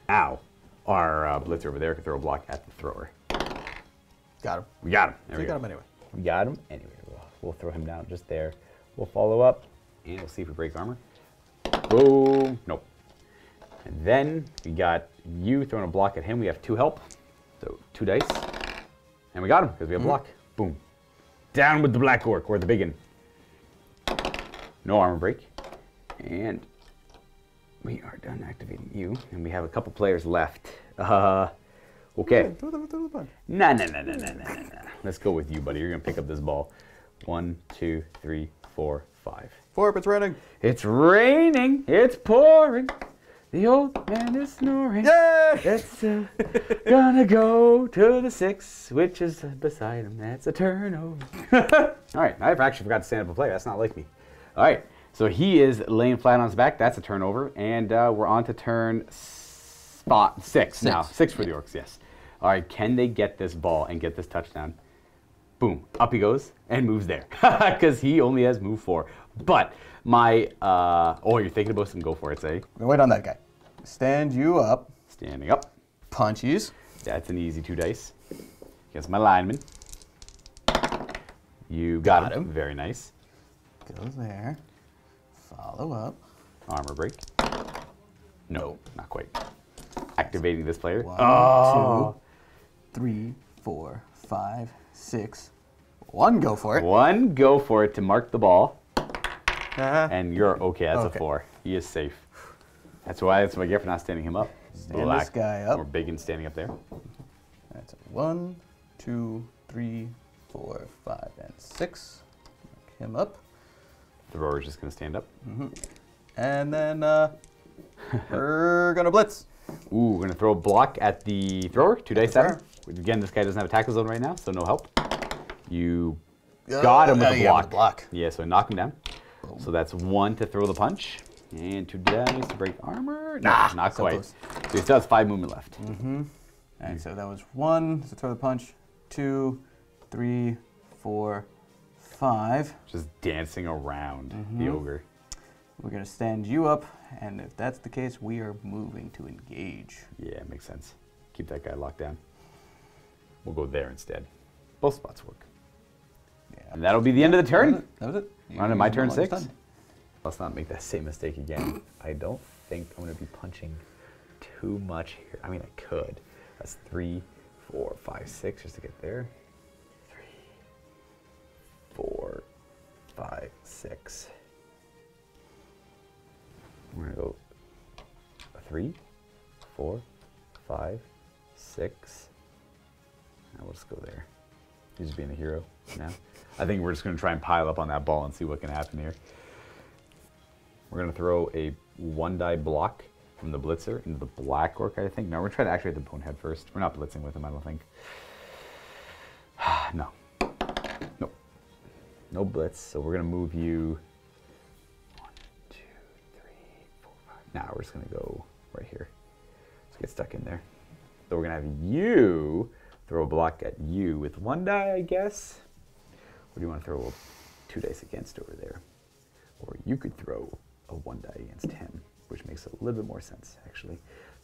Ow. Our uh, blitzer over there can throw a block at the thrower. Got him. We got him. There We we got go. him anyway. We got him. Anyway, we'll, throw him down just there. We'll follow up, and we'll see if we break armor. Boom. Nope. And then we got you throwing a block at him. We have two help. So two dice. And we got him because we have a block. Boom. Down with the black orc or the Big Un. No armor break. And we are done activating you. And we have a couple players left. Uh, okay. Throw the, throw the punch. Nah, nah, nah, nah, nah, nah, nah, nah. Let's go with you, buddy. You're gonna pick up this ball. One, two, three, four, five. Four up, it's raining. It's raining. It's pouring. The old man is snoring. Yay! That's uh, gonna go to the six, which is beside him. That's a turnover. (laughs) All right, I actually forgot to stand up and play. That's not like me. All right, so he is laying flat on his back. That's a turnover, and uh, we're on to turn spot six, now. Six. Six for the Orcs, yes. All right, can they get this ball and get this touchdown? Boom, up he goes and moves there (laughs) because he only has move four. But my, uh, oh, you're thinking about some go for it, say? Wait on that guy. Stand you up. Standing up. Punchies. That's an easy two dice. Against my lineman. You got, Got him. him. Very nice. Goes there. Follow up. Armor break. No, not quite. Activating this player. One, oh, two, three, four, five, six. One go for it. one go for it to mark the ball, Uh-huh. and you're okay. That's Okay. a four. He is safe. That's why. That's my gift for not standing him up. Stand this guy up. Or big and standing up there. That's a one, two, three, four, five, and six. Mark him up. The thrower's just gonna stand up. And then uh, (laughs) we're gonna blitz. Ooh, we're gonna throw a block at the thrower. Two dice the. Again, this guy doesn't have a tackle zone right now, so no help. You got him with Oh, a block. block. Yeah, so knock him down. So that's one to throw the punch, and two dice to break armor. Nah, not so quite. close. So he still has five movement left. Mm-hmm. And so that was one to throw the punch, two, three, four, five. Just dancing around Mm-hmm. the ogre. We're gonna stand you up, and if that's the case, we are moving to engage. Yeah, makes sense. Keep that guy locked down. We'll go there instead. Both spots work. Yeah. And that'll be the end of the That was turn. it. That was it. On to my turn six. done. Let's not make that same mistake again. (clears throat) I don't think I'm going to be punching too much here. I mean, I could. That's three, four, five, six, just to get there. Three, four, five, six. We're going to go three, four, five, six. Now we'll just go there. He's just being a hero I think we're just going to try and pile up on that ball and see what can happen here. We're going to throw a one die block from the blitzer into the black orc, I think. No, we're trying to activate the bonehead first. We're not blitzing with him, I don't think. (sighs) no. Nope. No blitz. So we're going to move you one, two, three, four, five. Now we're just going to go right here. Let's get stuck in there. So we're going to have you throw a block at you with one die, I guess. What do you want to throw two dice against over there? Or you could throw a one die against him, which makes a little bit more sense, actually.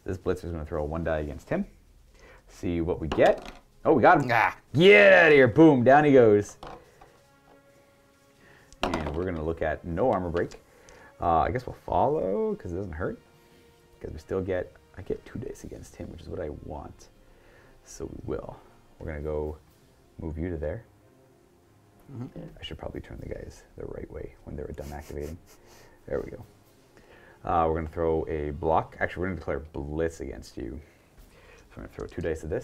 This blitzer is going to throw a one die against him. See what we get. Oh, we got him. Ah. Get out of here. Boom. Down he goes. And we're going to look at no armor break. Uh, I guess we'll follow because it doesn't hurt. Because we still get, I get two dice against him, which is what I want. So we will. We're going to go move you to there. I should probably turn the guys the right way when they're done activating. There we go. Uh, we're going to throw a block. Actually, we're going to declare blitz against you. So I'm going to throw two dice of this.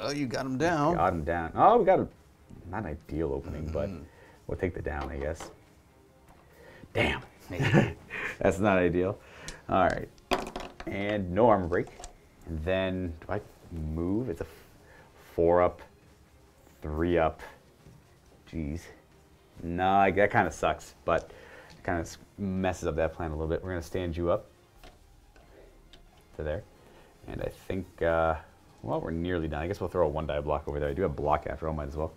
Oh, you got him down. Got him down. Oh, we got a not an ideal opening, but we'll take the down, I guess. Damn. (laughs) That's not ideal. All right. And no armor break. And then do I move? It's a f- four up, three up. Jeez. No, that kind of sucks, but it kind of messes up that plan a little bit. We're going to stand you up to there. And I think, uh, well, we're nearly done. I guess we'll throw a one die block over there. I do have block after all, might as well.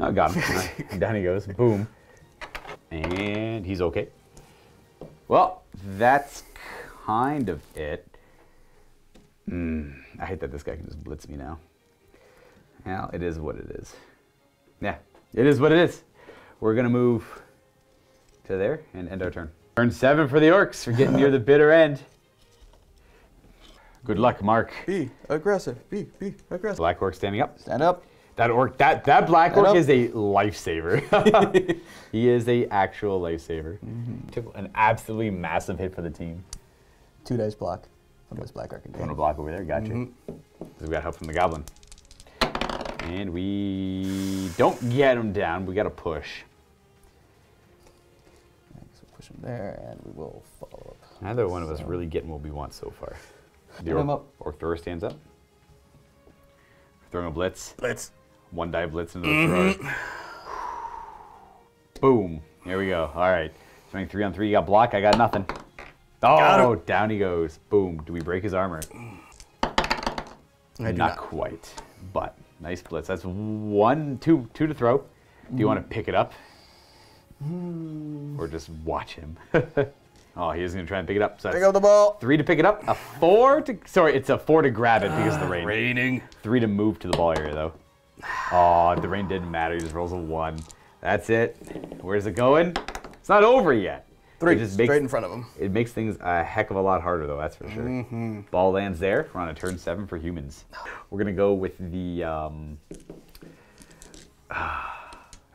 Oh, got (laughs) him. Down he goes. Boom. And he's okay. Well, that's kind of it. Mm, I hate that this guy can just blitz me now. Well, it is what it is. Yeah, it is what it is. We're going to move to there and end our turn. Turn seven for the Orcs. We're getting near the (laughs) bitter end. Good luck, Mark. Be aggressive. Be be aggressive. Black Orc standing up. Stand up. That orc, that that black Stand orc up. is a lifesaver. (laughs) (laughs) he is a actual lifesaver. Mm-hmm. Took an absolutely massive hit for the team. Two dice block from this black Want to block over there? Got you. Mm-hmm. 'Cause we got help from the goblin. And we don't get him down. We got to push. So push him there, and we will follow up. Neither one of us really getting what we want so far. The Get him up. orc thrower stands up. Throwing a blitz. Blitz. One die blitz into the mm-hmm. thrower. Boom. Here we go. All right. Swing three on three. You got block. I got nothing. Oh, down he goes. Boom. Do we break his armor? I not, not. quite, but nice blitz. That's one, two, two to throw. Do you want to pick it up, hmm. or just watch him? (laughs) oh, he is going to try and pick it up. So Pick up the ball. three to pick it up. A four to sorry, it's a four to grab it because of the ah, rain. Raining. Three to move to the ball area though. Oh, the rain didn't matter. He just rolls a one. That's it. Where's it going? It's not over yet. Three. It just straight makes, in front of him. it makes things a heck of a lot harder, though. That's for sure. Ball lands there. We're on a turn seven for humans. We're gonna go with the. Um, (sighs) I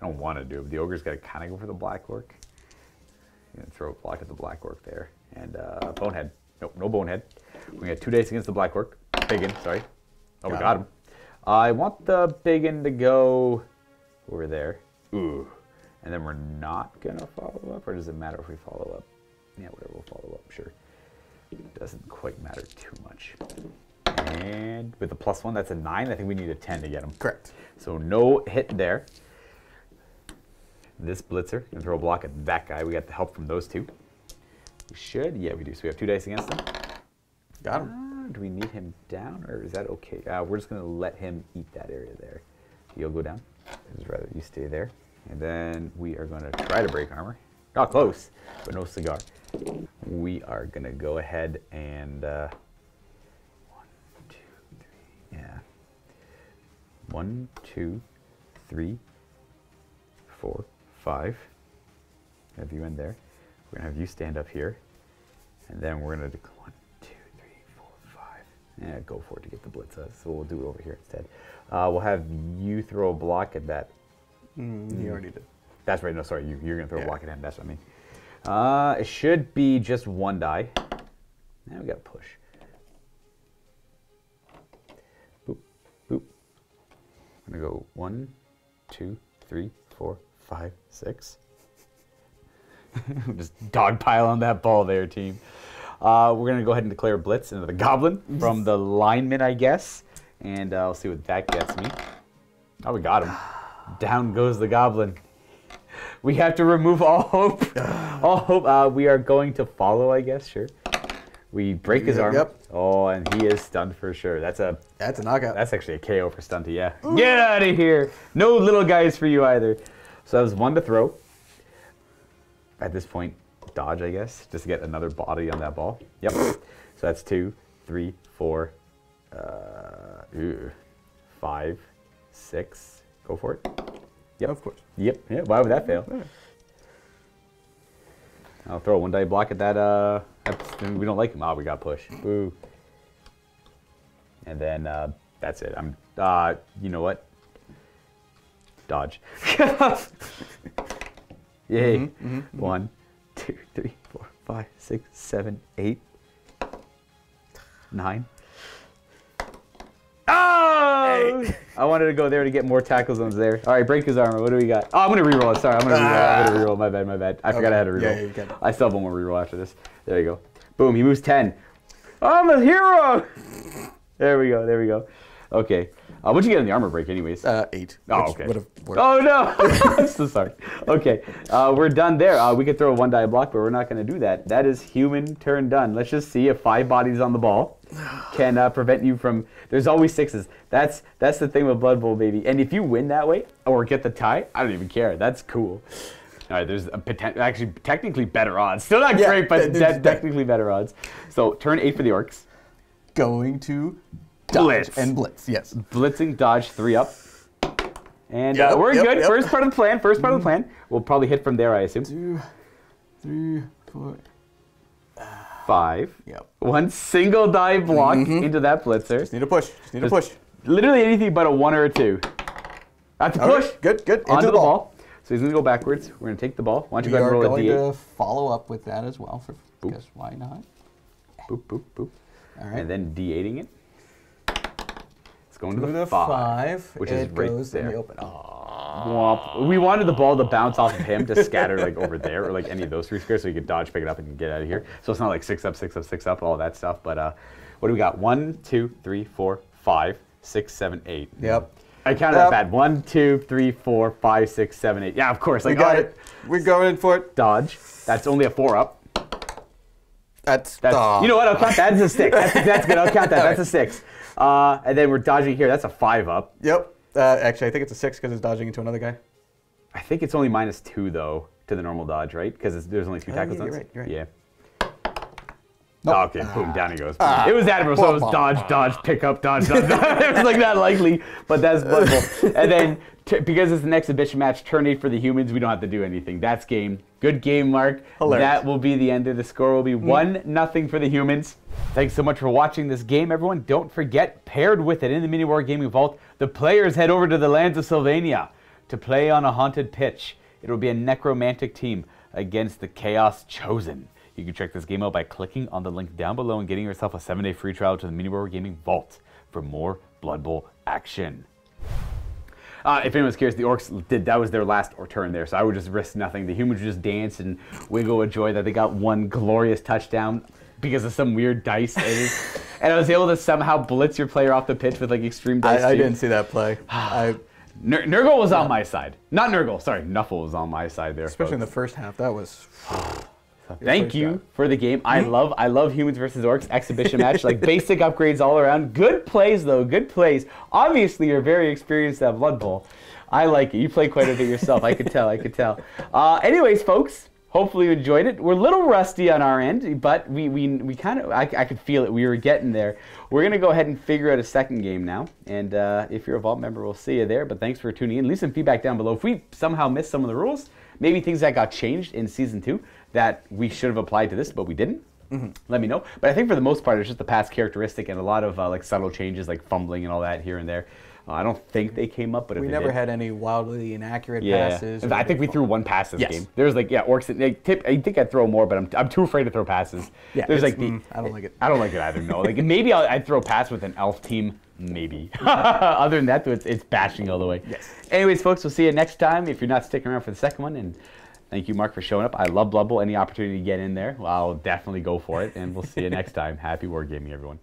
don't want to do it. But the ogre's got to kind of go for the black orc. Gonna throw a block at the black orc there, and uh, bonehead. Nope, no bonehead. We got two dice against the black orc. Big Un, sorry. Oh, we Got got him. him. I want the Big Un to go over there. Ooh. And then we're not gonna follow up, or does it matter if we follow up? Yeah, whatever, we'll follow up, sure. It Doesn't quite matter too much. And with the plus one, that's a nine. I think we need a 10 to get him. Correct. So no hit there. This blitzer, gonna throw a block at that guy. We got the help from those two. We should, yeah, we do. So we have two dice against him. Got him. Uh, do we need him down, or is that okay? Uh, we're just gonna let him eat that area there. You'll go down. I'd rather you stay there. And then we are gonna try to break armor. Not close, but no cigar. We are gonna go ahead and uh, one, two, three, yeah. One, two, three, four, five. Have you in there? We're gonna have you stand up here, and then we're gonna do one, two, three, four, five. Yeah, go for it to get the blitz. So we'll do it over here instead. Uh, we'll have you throw a block at that. Mm, he already did. That's right. No, sorry. You, you're gonna throw Yeah. a at him. That's what I mean. Uh, it should be just one die. Now we gotta push. Boop, boop. I'm gonna go one, two, three, four, five, six. (laughs) Just dogpile on that ball there, team. Uh, we're gonna go ahead and declare blitz into the goblin from the lineman, I guess, and uh, I'll see what that gets me. Oh, we got him. Down goes the goblin. We have to remove all hope. (sighs) all hope. Uh, we are going to follow, I guess. Sure. We break his arm. yep. Oh, and he is stunned for sure. That's a That's a knockout. that's actually a KO for Stunty, yeah. Get out of here! No little guys for you either. So that was one to throw. at this point, dodge, I guess, just to get another body on that ball. Yep. (laughs) so that's two, three, four, uh, ooh, five, six. Go for it. Yep. Of course. Yep. Yeah. Why would that fail? I'll throw a one die block at that. Uh, we don't like him. Ah, we got push. Boo. And then uh, that's it. I'm. Uh, you know what? Dodge. (laughs) Yay. One, two, three, four, five, six, seven, eight, nine. Oh! (laughs) I wanted to go there to get more tackle zones there. All right, break his armor. What do we got? Oh, I'm gonna reroll it. Sorry, I'm gonna reroll. I'm gonna reroll. My bad. My bad. I forgot I had to reroll. Okay. Yeah, yeah, you got it. I still have one more reroll after this. There you go. Boom. He moves ten. I'm a hero. (laughs) There we go. There we go. Okay. Uh, what'd you get in the armor break, anyways? Uh, eight. Oh, okay. Would have worked. Oh no! (laughs) I'm so sorry. Okay, uh, we're done there. Uh, we could throw a one die block, but we're not going to do that. That is human turn done. Let's just see if five bodies on the ball (sighs) can uh, prevent you from. There's always sixes. That's that's the thing with Blood Bowl, baby. And if you win that way or get the tie, I don't even care. That's cool. All right, there's a poten- actually technically better odds. Still not Yeah, great, but te- technically better odds. So turn eight for the Orcs. Going to dodge Blitz. and blitz. Yes. blitzing dodge three up. And Yep, uh, we're yep, good. yep. First part of the plan. First part of the plan. We'll probably hit from there, I assume. Two, three, four. Five. Yep. One single die block Mm-hmm. into that blitzer. Just need a push. Just need a push. Literally anything but a one or a two. That's a Okay, push. Good. Good. Onto Into the ball. So he's gonna go backwards. We're gonna take the ball. Why don't you We go ahead are and roll a going d8? to follow up with that as well. For because why not? Boop boop boop. All right. And then d8ing it. It's going to to the, the five, five, which it is right goes in there. the open. Oh, Womp. We wanted the ball to bounce off of him to scatter like over there or like any of those three squares so he could dodge, pick it up, and get out of here. So it's not like six up, six up, six up, all that stuff. But uh, what do we got? One, two, three, four, five, six, seven, eight. Yep. I counted Yep. that bad. One, two, three, four, five, six, seven, eight. Yeah, of course. we Like, got all right, it. We're going in for it. Dodge. That's only a four up. That's. That's, oh. You know what? I'll count that as a six. That's, that's good. I'll count that. That's (laughs) a six. Uh, and then we're dodging here. That's a five up. Yep. Uh, actually, I think it's a six because it's dodging into another guy. I think it's only minus two though to the normal dodge, right? Because there's only two Oh, tackles. yeah, you're right, you're right. Yeah. Nope. Oh, okay, boom, down he goes. Ah. it was admirable. So it was dodge, dodge, pick up, dodge, dodge. (laughs) it was like not likely, but that's (laughs) Bowl. and then t- because it's an exhibition match, turn eight for the humans. We don't have to do anything. That's game. Good game, Mark. Hilarious. That will be the end of the score. Will be one nothing for the humans. Thanks so much for watching this game, everyone. Don't forget, paired with it in the Mini War Gaming Vault, the players head over to the lands of Sylvania to play on a haunted pitch. It will be a necromantic team against the Chaos Chosen. You can check this game out by clicking on the link down below and getting yourself a seven day free trial to the Mini War Gaming Vault for more Blood Bowl action. Uh, if anyone's curious, the orcs did that was their last or turn there, so I would just risk nothing. The humans would just dance and wiggle with joy that they got one glorious touchdown because of some weird dice, and, (laughs) and I was able to somehow blitz your player off the pitch with like extreme dice. I, I didn't see that play. (sighs) I, Ner- Nurgle was on my side, not Nurgle. Sorry, Nuffle was on my side there. especially in the first half, that was. (sighs) (sighs) Thank you for the game. I love I love humans versus orcs exhibition match. Like (laughs) basic upgrades all around. Good plays though. Good plays. Obviously, you're very experienced at Blood Bowl. I like it. You play quite a bit yourself. I could tell. I could tell. Uh, anyways, folks. Hopefully you enjoyed it. We're a little rusty on our end, but we we, we kind of I, I could feel it. We were getting there. We're gonna go ahead and figure out a second game now. And uh, if you're a Vault member, we'll see you there. But thanks for tuning in. Leave some feedback down below. If we somehow missed some of the rules, maybe things that got changed in season two that we should have applied to this, but we didn't. Let me know. But I think for the most part, it's just the past characteristic and a lot of uh, like subtle changes, like fumbling and all that here and there. Uh, I don't think they came up, but if We never did, had any wildly inaccurate yeah. passes. I think we threw one pass this Yes. game. There's like yeah, orcs. They tip, I think I'd throw more, but I'm, I'm too afraid to throw passes. Yeah, There's like the, mm, I don't like it. I don't like it either. No, like (laughs) maybe I'll, I'd throw a pass with an elf team. Maybe. (laughs) Other than that, though, it's, it's bashing all the way. Yes. Anyways, folks, we'll see you next time. If you're not sticking around for the second one, and thank you, Mark, for showing up. I love Blood Bowl. Any opportunity to get in there, well, I'll definitely go for it. And we'll see you next time. Happy wargaming, everyone.